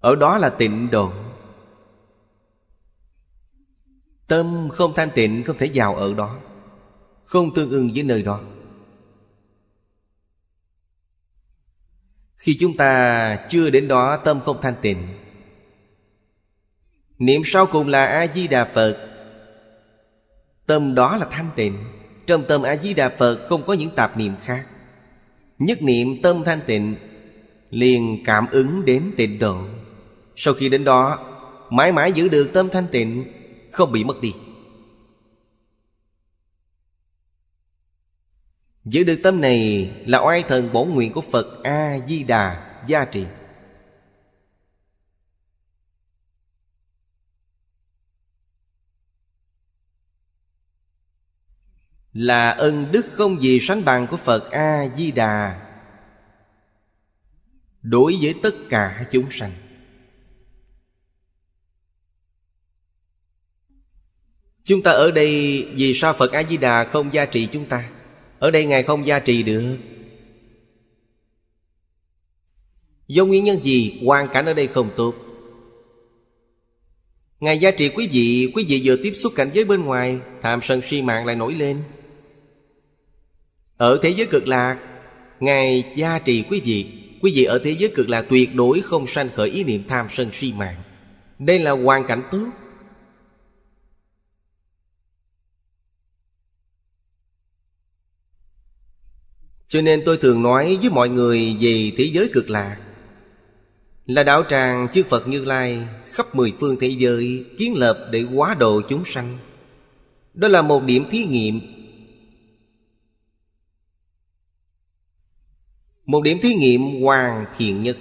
Ở đó là tịnh độ. Tâm không thanh tịnh, không thể vào ở đó. Không tương ưng với nơi đó. Khi chúng ta chưa đến đó, tâm không thanh tịnh. Niệm sau cùng là A-di-đà Phật. Tâm đó là thanh tịnh, Trong tâm A-di-đà Phật không có những tạp niệm khác. Nhất niệm tâm thanh tịnh, liền cảm ứng đến tịnh độ. Sau khi đến đó, Mãi mãi giữ được tâm thanh tịnh, Không bị mất đi. Giữ được tâm này là oai thần bổn nguyện của Phật A-di-đà gia trì. Là ân đức không gì sánh bằng của Phật A-di-đà. Đối với tất cả chúng sanh. Chúng ta ở đây, Vì sao Phật A-di-đà không gia trì chúng ta? Ở đây Ngài không gia trì được. Do nguyên nhân gì? Hoàn cảnh ở đây không tốt. Ngài gia trị quý vị Quý vị vừa tiếp xúc cảnh giới bên ngoài Tham sân si mạng lại nổi lên. Ở thế giới cực lạc, Ngài gia trì quý vị. Quý vị ở thế giới cực lạc tuyệt đối không sanh khởi ý niệm tham sân si mạng. Đây là hoàn cảnh tốt Cho nên tôi thường nói với mọi người về thế giới cực lạc. Là đạo tràng chư Phật Như Lai, khắp mười phương thế giới Kiến lập để hóa độ chúng sanh. Đó là một điểm thí nghiệm Một điểm thí nghiệm hoàn thiện nhất.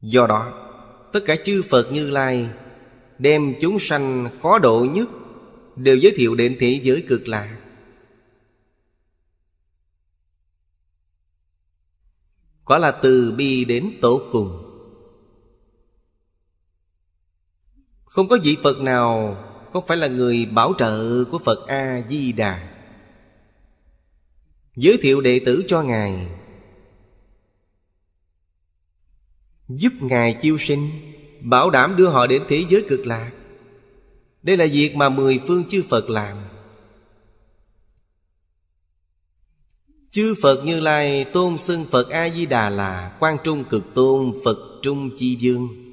Do đó, Tất cả chư Phật Như Lai Đem chúng sanh khó độ nhất Đều giới thiệu đến thế giới cực lạ. Quả là từ bi đến tổ cùng. Không có vị Phật nào Không phải là người bảo trợ của Phật A-di-đà Giới thiệu đệ tử cho Ngài. Giúp Ngài chiêu sinh, Bảo đảm đưa họ đến thế giới cực lạc. Đây là việc mà mười phương chư Phật làm. Chư Phật Như Lai tôn xưng Phật A-di-đà là Quan Trung Cực Tôn Phật Trung Chi Dương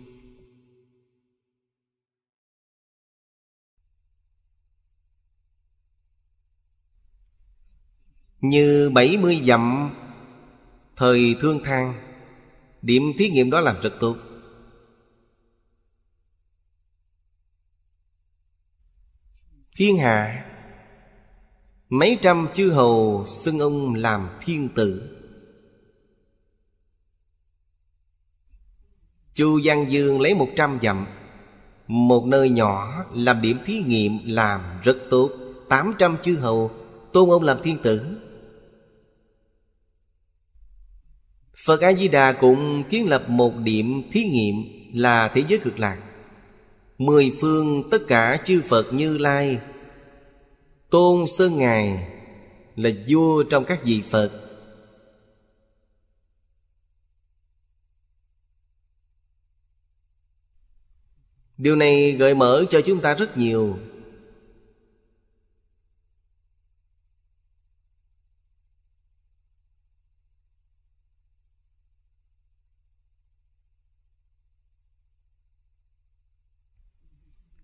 Như bảy mươi dặm Thời thương thang, Điểm thí nghiệm đó làm rất tốt. Thiên hạ, Mấy trăm chư hầu xưng ông làm thiên tử. Chu Văn Dương lấy một trăm dặm, Một nơi nhỏ làm điểm thí nghiệm làm rất tốt. Tám trăm chư hầu tôn ông làm thiên tử. Phật A-di-đà cũng kiến lập một điểm thí nghiệm là thế giới cực lạc Mười phương tất cả chư Phật như Lai, Tôn Sơn Ngài Là vua trong các vị Phật. Điều này gợi mở cho chúng ta rất nhiều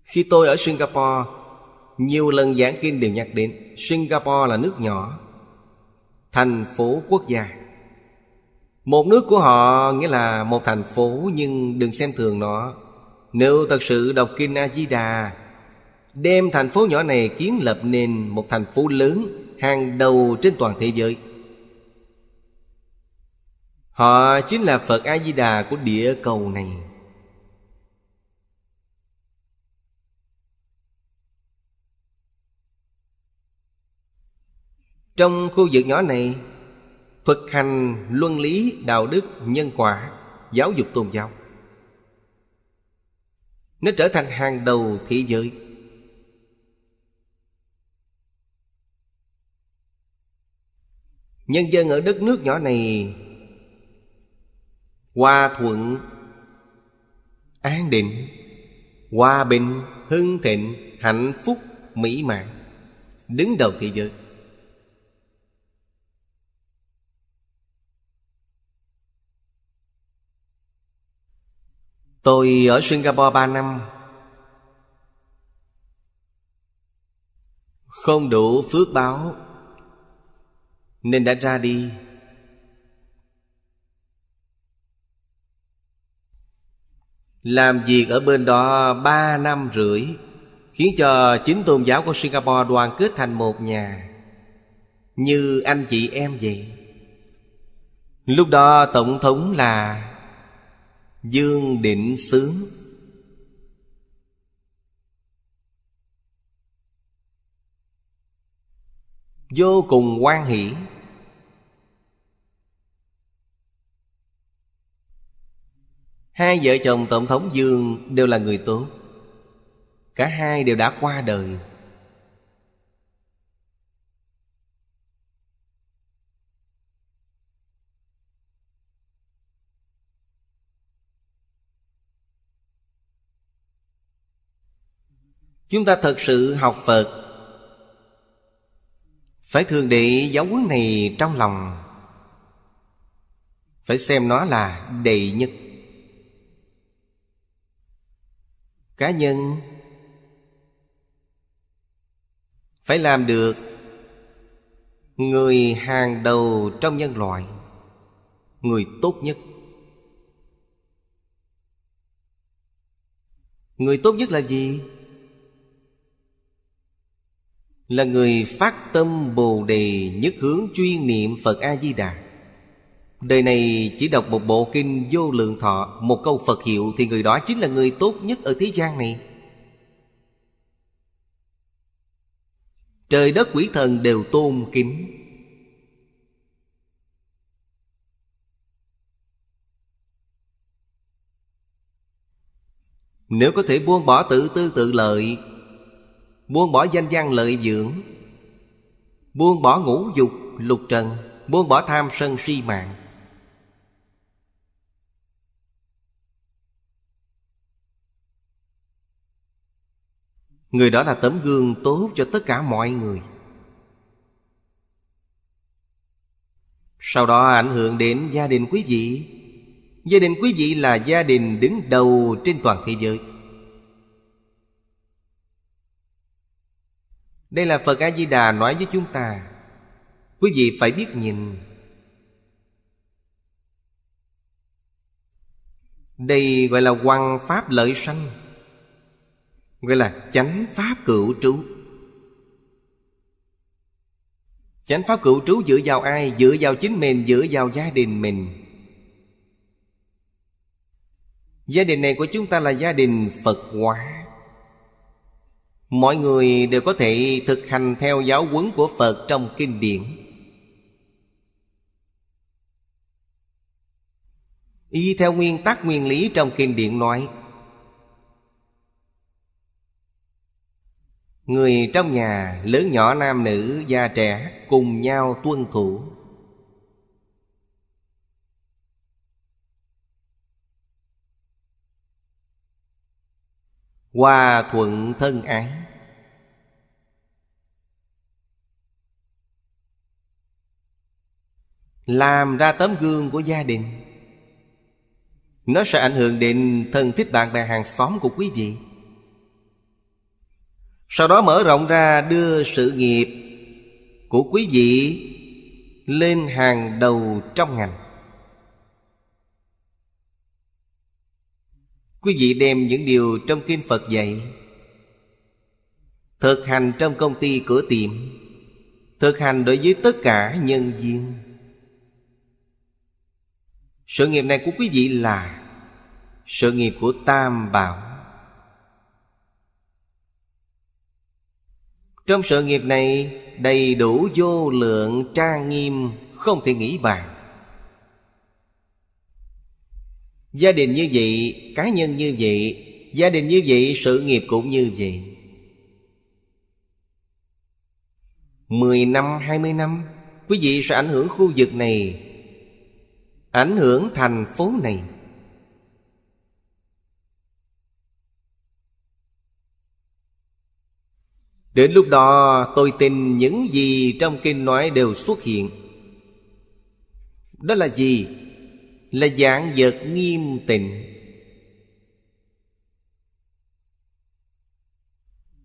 Khi tôi ở Singapore, Nhiều lần giảng kinh đều nhắc đến Singapore là nước nhỏ, Thành phố quốc gia. Một nước của họ nghĩa là một thành phố, Nhưng đừng xem thường nó. Nếu thật sự đọc kinh A-di-đà, Đem thành phố nhỏ này kiến lập nên một thành phố lớn, Hàng đầu trên toàn thế giới. Họ chính là Phật A-di-đà của địa cầu này. Trong khu vực nhỏ này, Thực hành luân lý đạo đức nhân quả, Giáo dục tôn giáo, Nó trở thành hàng đầu thế giới. Nhân dân ở đất nước nhỏ này, Hòa thuận, An định, Hòa bình, Hưng thịnh, Hạnh phúc, Mỹ mãn, Đứng đầu thế giới. Tôi ở Singapore 3 năm. Không đủ phước báo, Nên đã ra đi. Làm việc ở bên đó ba năm rưỡi, Khiến cho chính tôn giáo của Singapore đoàn kết thành một nhà. Như anh chị em vậy. Lúc đó tổng thống là Dương Định Sướng. Vô cùng quan hỷ. Hai vợ chồng Tổng thống Dương đều là người tốt. Cả hai đều đã qua đời. Chúng ta thật sự học Phật. Phải thường để giáo huấn này trong lòng. Phải xem nó là đệ nhất. Cá nhân Phải làm được Người hàng đầu trong nhân loại, Người tốt nhất. Người tốt nhất là gì? Là người phát tâm Bồ Đề nhất hướng chuyên niệm Phật A-di-đà. Đời này chỉ đọc một bộ kinh vô lượng thọ, Một câu Phật hiệu Thì người đó chính là người tốt nhất ở thế gian này. Trời đất quỷ thần đều tôn kính. Nếu có thể buông bỏ tự tư tự lợi Buông bỏ danh gian lợi dưỡng. Buông bỏ ngũ dục, lục trần. Buông bỏ tham sân si mạng. Người đó là tấm gương tốt cho tất cả mọi người. Sau đó ảnh hưởng đến gia đình quý vị. Gia đình quý vị là gia đình đứng đầu trên toàn thế giới. Đây là Phật A-di-đà nói với chúng ta. Quý vị phải biết nhìn. Đây gọi là quăng pháp lợi sanh Gọi là chánh pháp cựu trú. Chánh pháp cựu trú dựa vào ai? Dựa vào chính mình, dựa vào gia đình mình. Gia đình này của chúng ta là gia đình Phật hóa. Mọi người đều có thể thực hành theo giáo huấn của Phật trong kinh điển. Y theo nguyên tắc nguyên lý trong kinh điển nói, Người trong nhà, lớn nhỏ nam nữ, già trẻ cùng nhau tuân thủ. Hòa thuận thân ái. Làm ra tấm gương của gia đình. Nó sẽ ảnh hưởng đến thân thích bạn bè hàng xóm của quý vị. Sau đó mở rộng ra đưa sự nghiệp của quý vị lên hàng đầu trong ngành. Quý vị đem những điều trong Kinh Phật dạy, Thực hành trong công ty cửa tiệm, Thực hành đối với tất cả nhân viên. Sự nghiệp này của quý vị là Sự nghiệp của Tam Bảo. Trong sự nghiệp này đầy đủ vô lượng trang nghiêm, Không thể nghĩ bàn. Gia đình như vậy, cá nhân như vậy Gia đình như vậy, sự nghiệp cũng như vậy. Mười năm, hai mươi năm Quý vị sẽ ảnh hưởng khu vực này Ảnh hưởng thành phố này. Đến lúc đó tôi tin những gì trong kinh nói đều xuất hiện. Đó là gì? là dạng vật nghiêm tịnh.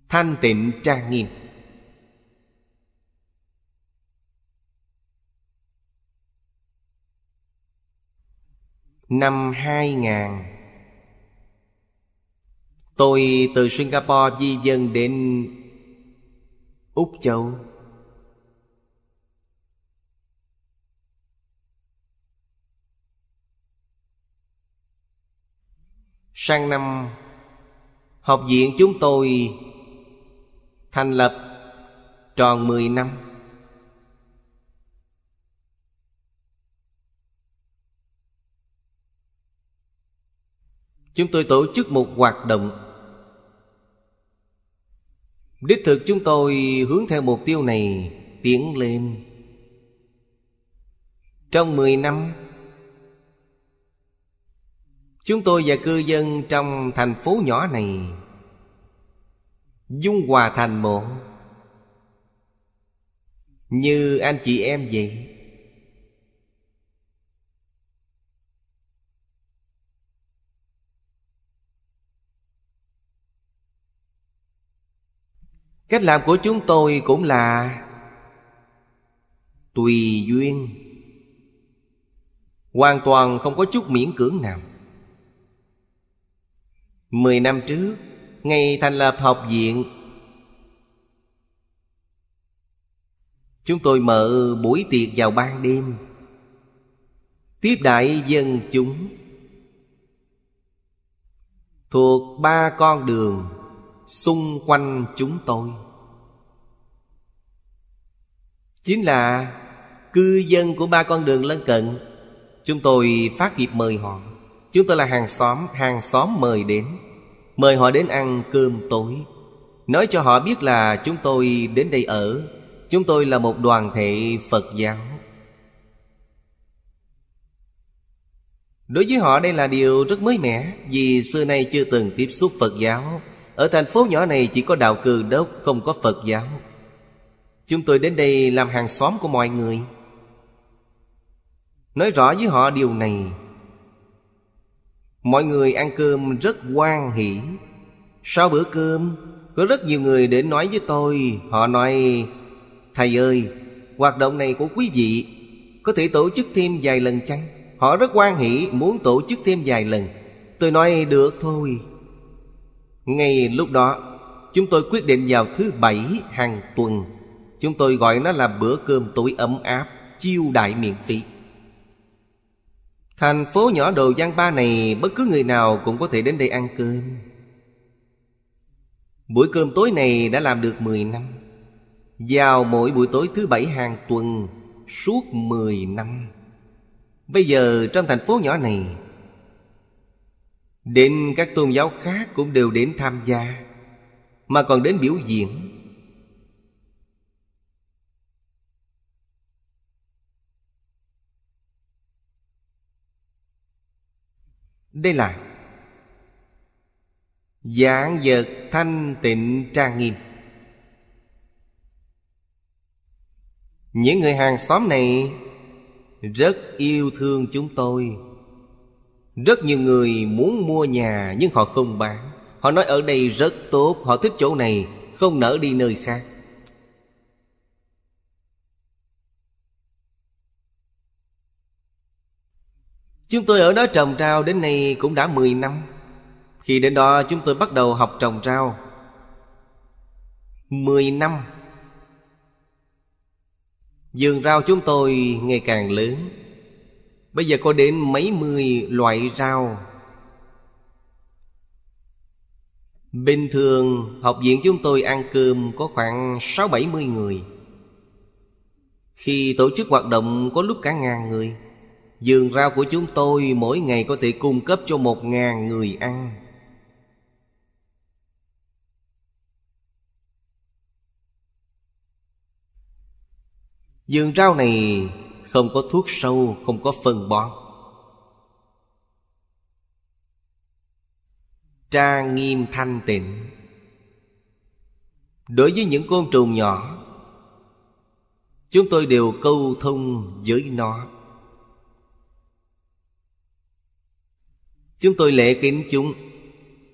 Thanh tịnh trang nghiêm. Năm hai ngàn, tôi từ Singapore di dân đến Úc Châu. Sang năm, Học viện chúng tôi Thành lập Tròn 10 năm. Chúng tôi tổ chức một hoạt động. Đích thực chúng tôi hướng theo mục tiêu này Tiến lên. Trong 10 năm Chúng tôi và cư dân trong thành phố nhỏ này Dung hòa thành một. Như anh chị em vậy. Cách làm của chúng tôi cũng là Tùy duyên. Hoàn toàn không có chút miễn cưỡng nào. Mười năm trước, Ngày thành lập học viện, Chúng tôi mở buổi tiệc vào ban đêm. Tiếp đại dân chúng Thuộc ba con đường Xung quanh chúng tôi. Chính là cư dân của ba con đường lân cận, Chúng tôi phát dịp mời họ. Chúng tôi là hàng xóm Hàng xóm mời đến. Mời họ đến ăn cơm tối. Nói cho họ biết là chúng tôi đến đây ở. Chúng tôi là một đoàn thể Phật giáo. Đối với họ, đây là điều rất mới mẻ, Vì xưa nay chưa từng tiếp xúc Phật giáo. Ở thành phố nhỏ này chỉ có đạo cừ đốc, Không có Phật giáo. Chúng tôi đến đây làm hàng xóm của mọi người. Nói rõ với họ điều này. Mọi người ăn cơm rất hoan hỷ. Sau bữa cơm, Có rất nhiều người đến nói với tôi, Họ nói, Thầy ơi, Hoạt động này của quý vị Có thể tổ chức thêm vài lần chăng? Họ rất hoan hỷ, muốn tổ chức thêm vài lần. Tôi nói, được thôi. Ngay lúc đó, Chúng tôi quyết định vào thứ bảy hàng tuần. Chúng tôi gọi nó là bữa cơm tối ấm áp, Chiêu đại miễn phí. Thành phố nhỏ đồ Giang Ba này, Bất cứ người nào cũng có thể đến đây ăn cơm. Buổi cơm tối này đã làm được 10 năm. Vào mỗi buổi tối thứ bảy hàng tuần, Suốt 10 năm. Bây giờ, trong thành phố nhỏ này, Đến các tôn giáo khác cũng đều đến tham gia, Mà còn đến biểu diễn. Đây là giảng vật thanh tịnh trang nghiêm. Những người hàng xóm này Rất yêu thương chúng tôi. Rất nhiều người muốn mua nhà Nhưng họ không bán. Họ nói ở đây rất tốt, Họ thích chỗ này, Không nỡ đi nơi khác. Chúng tôi ở đó trồng rau đến nay cũng đã 10 năm. Khi đến đó, chúng tôi bắt đầu học trồng rau. 10 năm. Vườn rau chúng tôi ngày càng lớn. Bây giờ có đến mấy mươi loại rau. Bình thường, học viện chúng tôi ăn cơm có khoảng sáu bảy mươi người. Khi tổ chức hoạt động có lúc cả ngàn người. Vườn rau của chúng tôi mỗi ngày có thể cung cấp cho một ngàn người ăn. Vườn rau này không có thuốc sâu, không có phân bón. Trang nghiêm thanh tịnh. Đối với những côn trùng nhỏ Chúng tôi đều câu thông với nó. Chúng tôi lễ kính chúng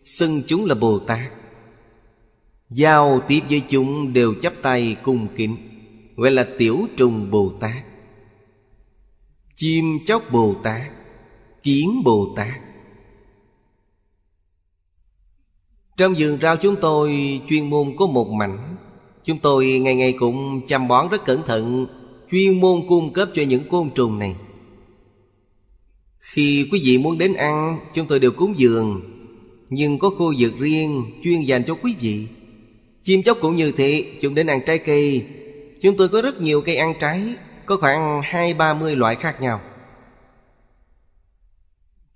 Xưng chúng là Bồ Tát. Giao tiếp với chúng đều chắp tay cung kính. Gọi là tiểu trùng Bồ Tát. Chim chóc Bồ Tát. Kiến Bồ Tát. Trong vườn rau chúng tôi, chuyên môn có một mảnh. Chúng tôi ngày ngày cũng chăm bón rất cẩn thận, Chuyên môn cung cấp cho những côn trùng này. Khi quý vị muốn đến ăn, Chúng tôi đều cúng dường. Nhưng có khu vực riêng chuyên dành cho quý vị. Chim chóc cũng như thế, Chúng đến ăn trái cây. Chúng tôi có rất nhiều cây ăn trái, Có khoảng hai, ba mươi loại khác nhau.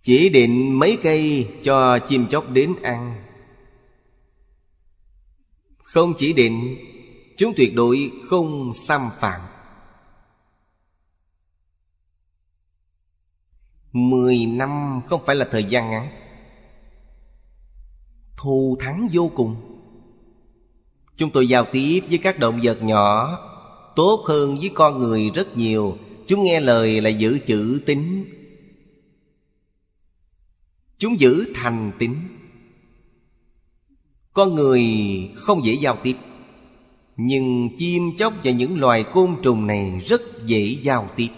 Chỉ định mấy cây cho chim chóc đến ăn. Không chỉ định, Chúng tuyệt đối không xâm phạm. Mười năm không phải là thời gian ngắn. Thù thắng vô cùng. Chúng tôi giao tiếp với các động vật nhỏ, Tốt hơn với con người rất nhiều. Chúng nghe lời là giữ chữ tính. Chúng giữ thành tính. Con người không dễ giao tiếp, Nhưng chim chóc và những loài côn trùng này rất dễ giao tiếp.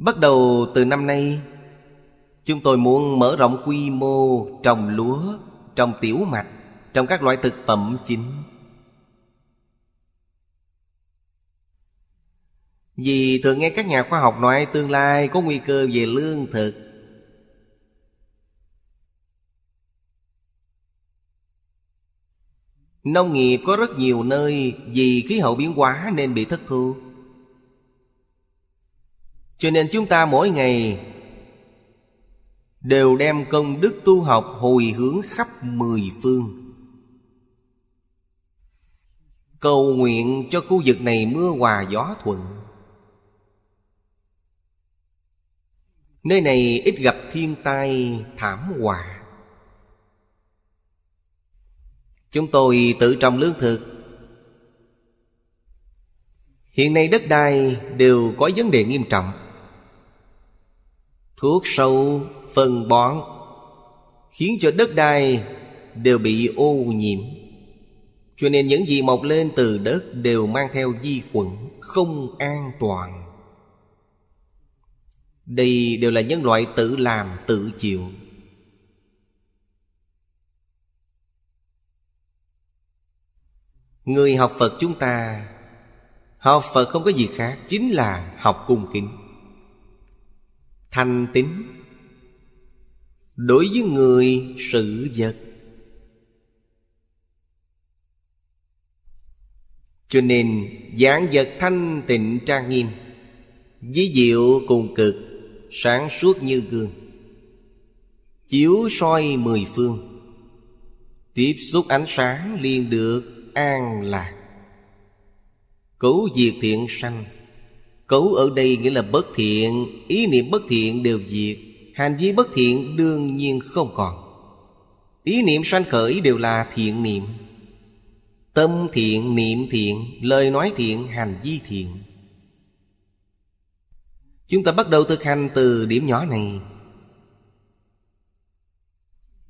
Bắt đầu từ năm nay Chúng tôi muốn mở rộng quy mô trồng lúa, trồng tiểu mạch, trồng các loại thực phẩm chính. Vì thường nghe các nhà khoa học nói tương lai có nguy cơ về lương thực. Nông nghiệp có rất nhiều nơi vì khí hậu biến hóa nên bị thất thu. Cho nên chúng ta mỗi ngày Đều đem công đức tu học hồi hướng khắp mười phương. Cầu nguyện cho khu vực này mưa hòa gió thuận. Nơi này ít gặp thiên tai thảm họa. Chúng tôi tự trồng lương thực. Hiện nay đất đai đều có vấn đề nghiêm trọng. Thuốc sâu phân bón, khiến cho đất đai đều bị ô nhiễm. Cho nên những gì mọc lên từ đất đều mang theo vi khuẩn không an toàn. Đây đều là nhân loại tự làm, tự chịu. Người học phật chúng ta, học phật không có gì khác, chính là học cung kính thanh tính đối với người sự vật. Cho nên dạng vật thanh tịnh trang nghiêm, với diệu cùng cực, Sáng suốt như gương. Chiếu soi mười phương, Tiếp xúc ánh sáng liền được an lạc. Cấu diệt thiện sanh Cấu ở đây nghĩa là bất thiện Ý niệm bất thiện đều diệt Hành vi bất thiện đương nhiên không còn. Ý niệm sanh khởi đều là thiện niệm. Tâm thiện, niệm thiện, lời nói thiện, hành vi thiện. Chúng ta bắt đầu thực hành từ điểm nhỏ này.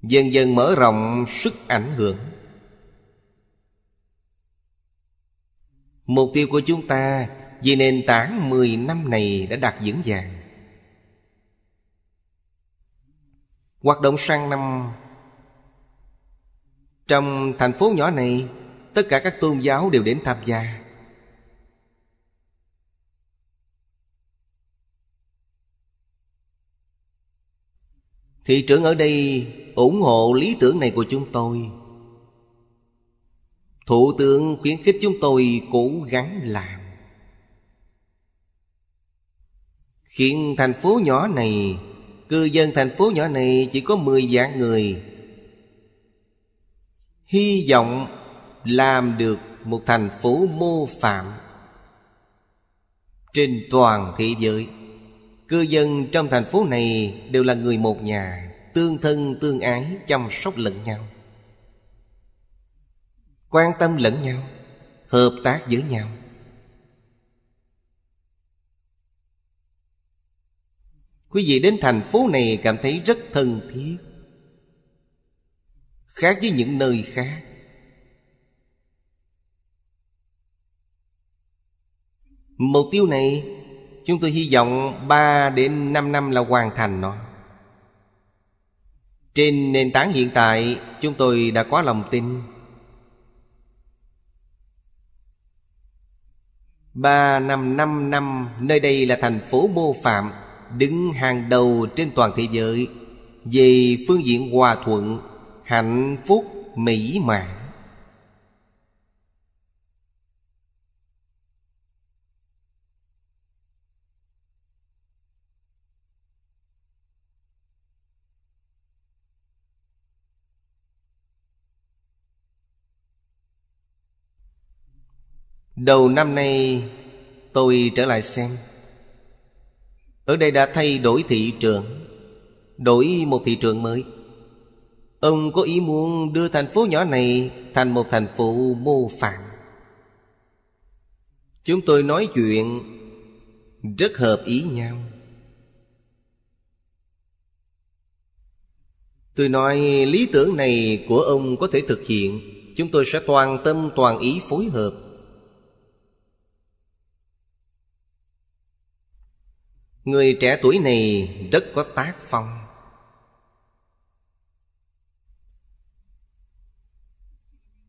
Dần dần mở rộng sức ảnh hưởng. Mục tiêu của chúng ta vì nền tảng 10 năm này đã đạt vững vàng. Hoạt động sang năm. Trong thành phố nhỏ này, Tất cả các tôn giáo đều đến tham gia. Thị trưởng ở đây ủng hộ lý tưởng này của chúng tôi. Thủ tướng khuyến khích chúng tôi cố gắng làm. Khiến thành phố nhỏ này, Cư dân thành phố nhỏ này chỉ có 10 vạn người. Hy vọng làm được một thành phố mô phạm. Trên toàn thế giới, Cư dân trong thành phố này đều là người một nhà, Tương thân tương ái, chăm sóc lẫn nhau. Quan tâm lẫn nhau, Hợp tác với nhau. Quý vị đến thành phố này cảm thấy rất thân thiết. Khác với những nơi khác. Mục tiêu này, Chúng tôi hy vọng 3 đến 5 năm là hoàn thành nó. Trên nền tảng hiện tại, Chúng tôi đã có lòng tin. Ba năm năm năm, Nơi đây là thành phố mô phạm. Đứng hàng đầu trên toàn thế giới Về phương diện hòa thuận, Hạnh phúc, mỹ mãn. Đầu năm nay, tôi trở lại xem. Ở đây đã thay đổi thị trường, Đổi một thị trường mới. Ông có ý muốn đưa thành phố nhỏ này Thành một thành phố mô phạm Chúng tôi nói chuyện Rất hợp ý nhau. Tôi nói lý tưởng này của ông có thể thực hiện. Chúng tôi sẽ toàn tâm, toàn ý phối hợp. Người trẻ tuổi này rất có tác phong.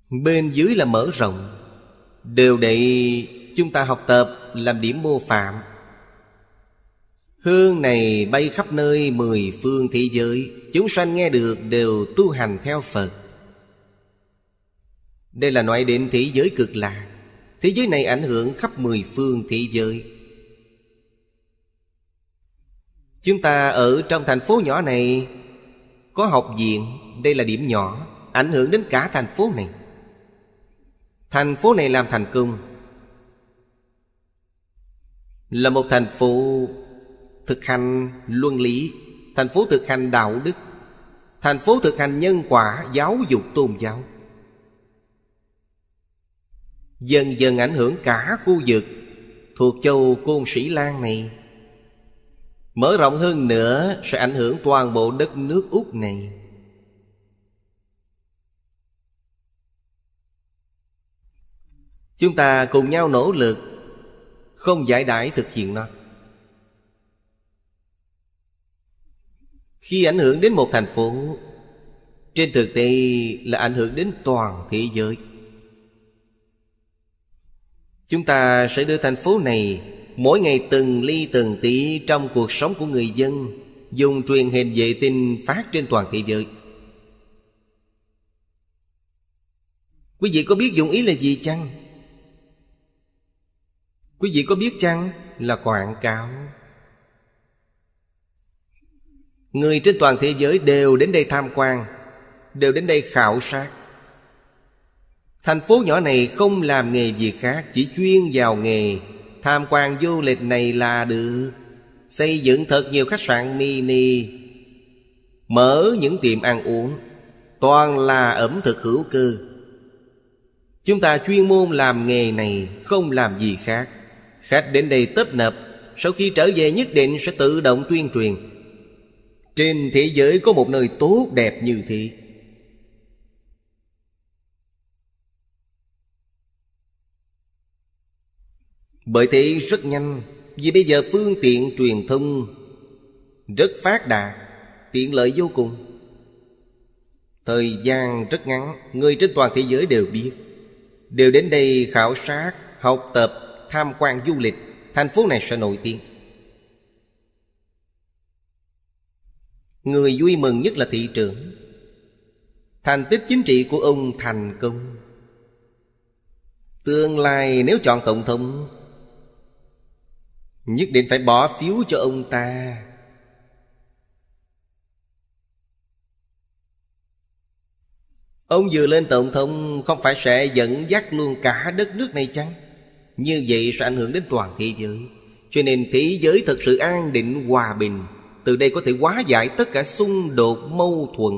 Bên dưới là mở rộng. Đều để chúng ta học tập làm điểm mô phạm. Hương này bay khắp nơi mười phương thế giới. Chúng sanh nghe được đều tu hành theo Phật. Đây là nói đến thế giới cực lạc. Thế giới này ảnh hưởng khắp mười phương thế giới. Chúng ta ở trong thành phố nhỏ này, Có học viện, Đây là điểm nhỏ, Ảnh hưởng đến cả thành phố này. Thành phố này làm thành công, Là một thành phố thực hành luân lý, Thành phố thực hành đạo đức, Thành phố thực hành nhân quả, giáo dục tôn giáo. Dần dần ảnh hưởng cả khu vực Thuộc châu Côn Sĩ Lan này. Mở rộng hơn nữa sẽ ảnh hưởng toàn bộ đất nước Úc này. Chúng ta cùng nhau nỗ lực, Không giải đãi thực hiện nó. Khi ảnh hưởng đến một thành phố, Trên thực tế là ảnh hưởng đến toàn thế giới. Chúng ta sẽ đưa thành phố này Mỗi ngày từng ly từng tí Trong cuộc sống của người dân, Dùng truyền hình vệ tinh phát trên toàn thế giới. Quý vị có biết dụng ý là gì chăng? Quý vị có biết chăng là quảng cáo? Người trên toàn thế giới đều đến đây tham quan, Đều đến đây khảo sát. Thành phố nhỏ này không làm nghề gì khác, Chỉ chuyên vào nghề Tham quan du lịch này là được. Xây dựng thật nhiều khách sạn mini. Mở những tiệm ăn uống. Toàn là ẩm thực hữu cơ. Chúng ta chuyên môn làm nghề này, Không làm gì khác. Khách đến đây tấp nập, Sau khi trở về nhất định sẽ tự động tuyên truyền. Trên thế giới có một nơi tốt đẹp như thế. Bởi thế rất nhanh, Vì bây giờ phương tiện truyền thông Rất phát đạt, Tiện lợi vô cùng. Thời gian rất ngắn, Người trên toàn thế giới đều biết. Đều đến đây khảo sát, Học tập, tham quan du lịch, Thành phố này sẽ nổi tiếng. Người vui mừng nhất là thị trưởng. Thành tích chính trị của ông thành công. Tương lai nếu chọn tổng thống Nhất định phải bỏ phiếu cho ông ta. Ông vừa lên tổng thống, Không phải sẽ dẫn dắt luôn cả đất nước này chăng? Như vậy sẽ ảnh hưởng đến toàn thế giới. Cho nên thế giới thật sự an định, hòa bình. Từ đây có thể hóa giải tất cả xung đột, mâu thuẫn.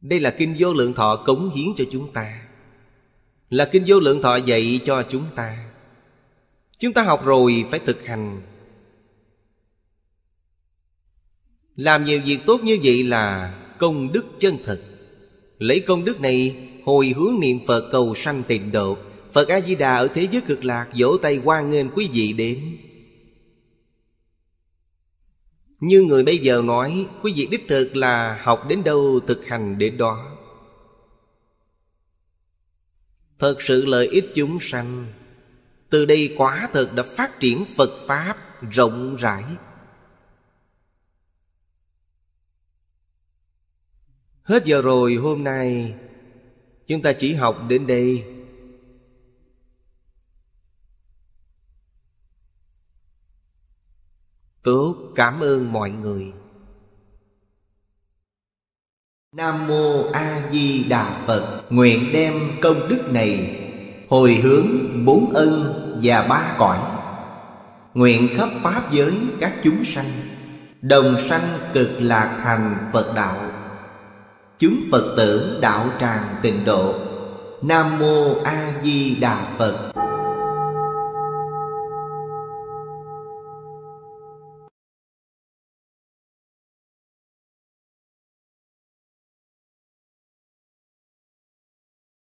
Đây là kinh vô lượng thọ cống hiến cho chúng ta. Là kinh vô lượng thọ dạy cho chúng ta. Chúng ta học rồi phải thực hành. Làm nhiều việc tốt như vậy là công đức chân thực Lấy công đức này hồi hướng niệm Phật cầu sanh tịnh độ. Phật A-di-đà ở thế giới cực lạc vỗ tay hoan nghênh quý vị đến. Như người bây giờ nói, Quý vị đích thực là học đến đâu thực hành đến đó. Thật sự lợi ích chúng sanh. Từ đây quả thực đã phát triển Phật Pháp rộng rãi. Hết giờ rồi hôm nay Chúng ta chỉ học đến đây. Tốt, cảm ơn mọi người. Nam Mô A Di Đà Phật. Nguyện đem công đức này Hồi hướng bốn ân và ba cõi. Nguyện khắp Pháp giới các chúng sanh, Đồng sanh cực lạc thành Phật đạo. Chúng Phật tử đạo tràng tịnh độ. Nam Mô A Di Đà Phật.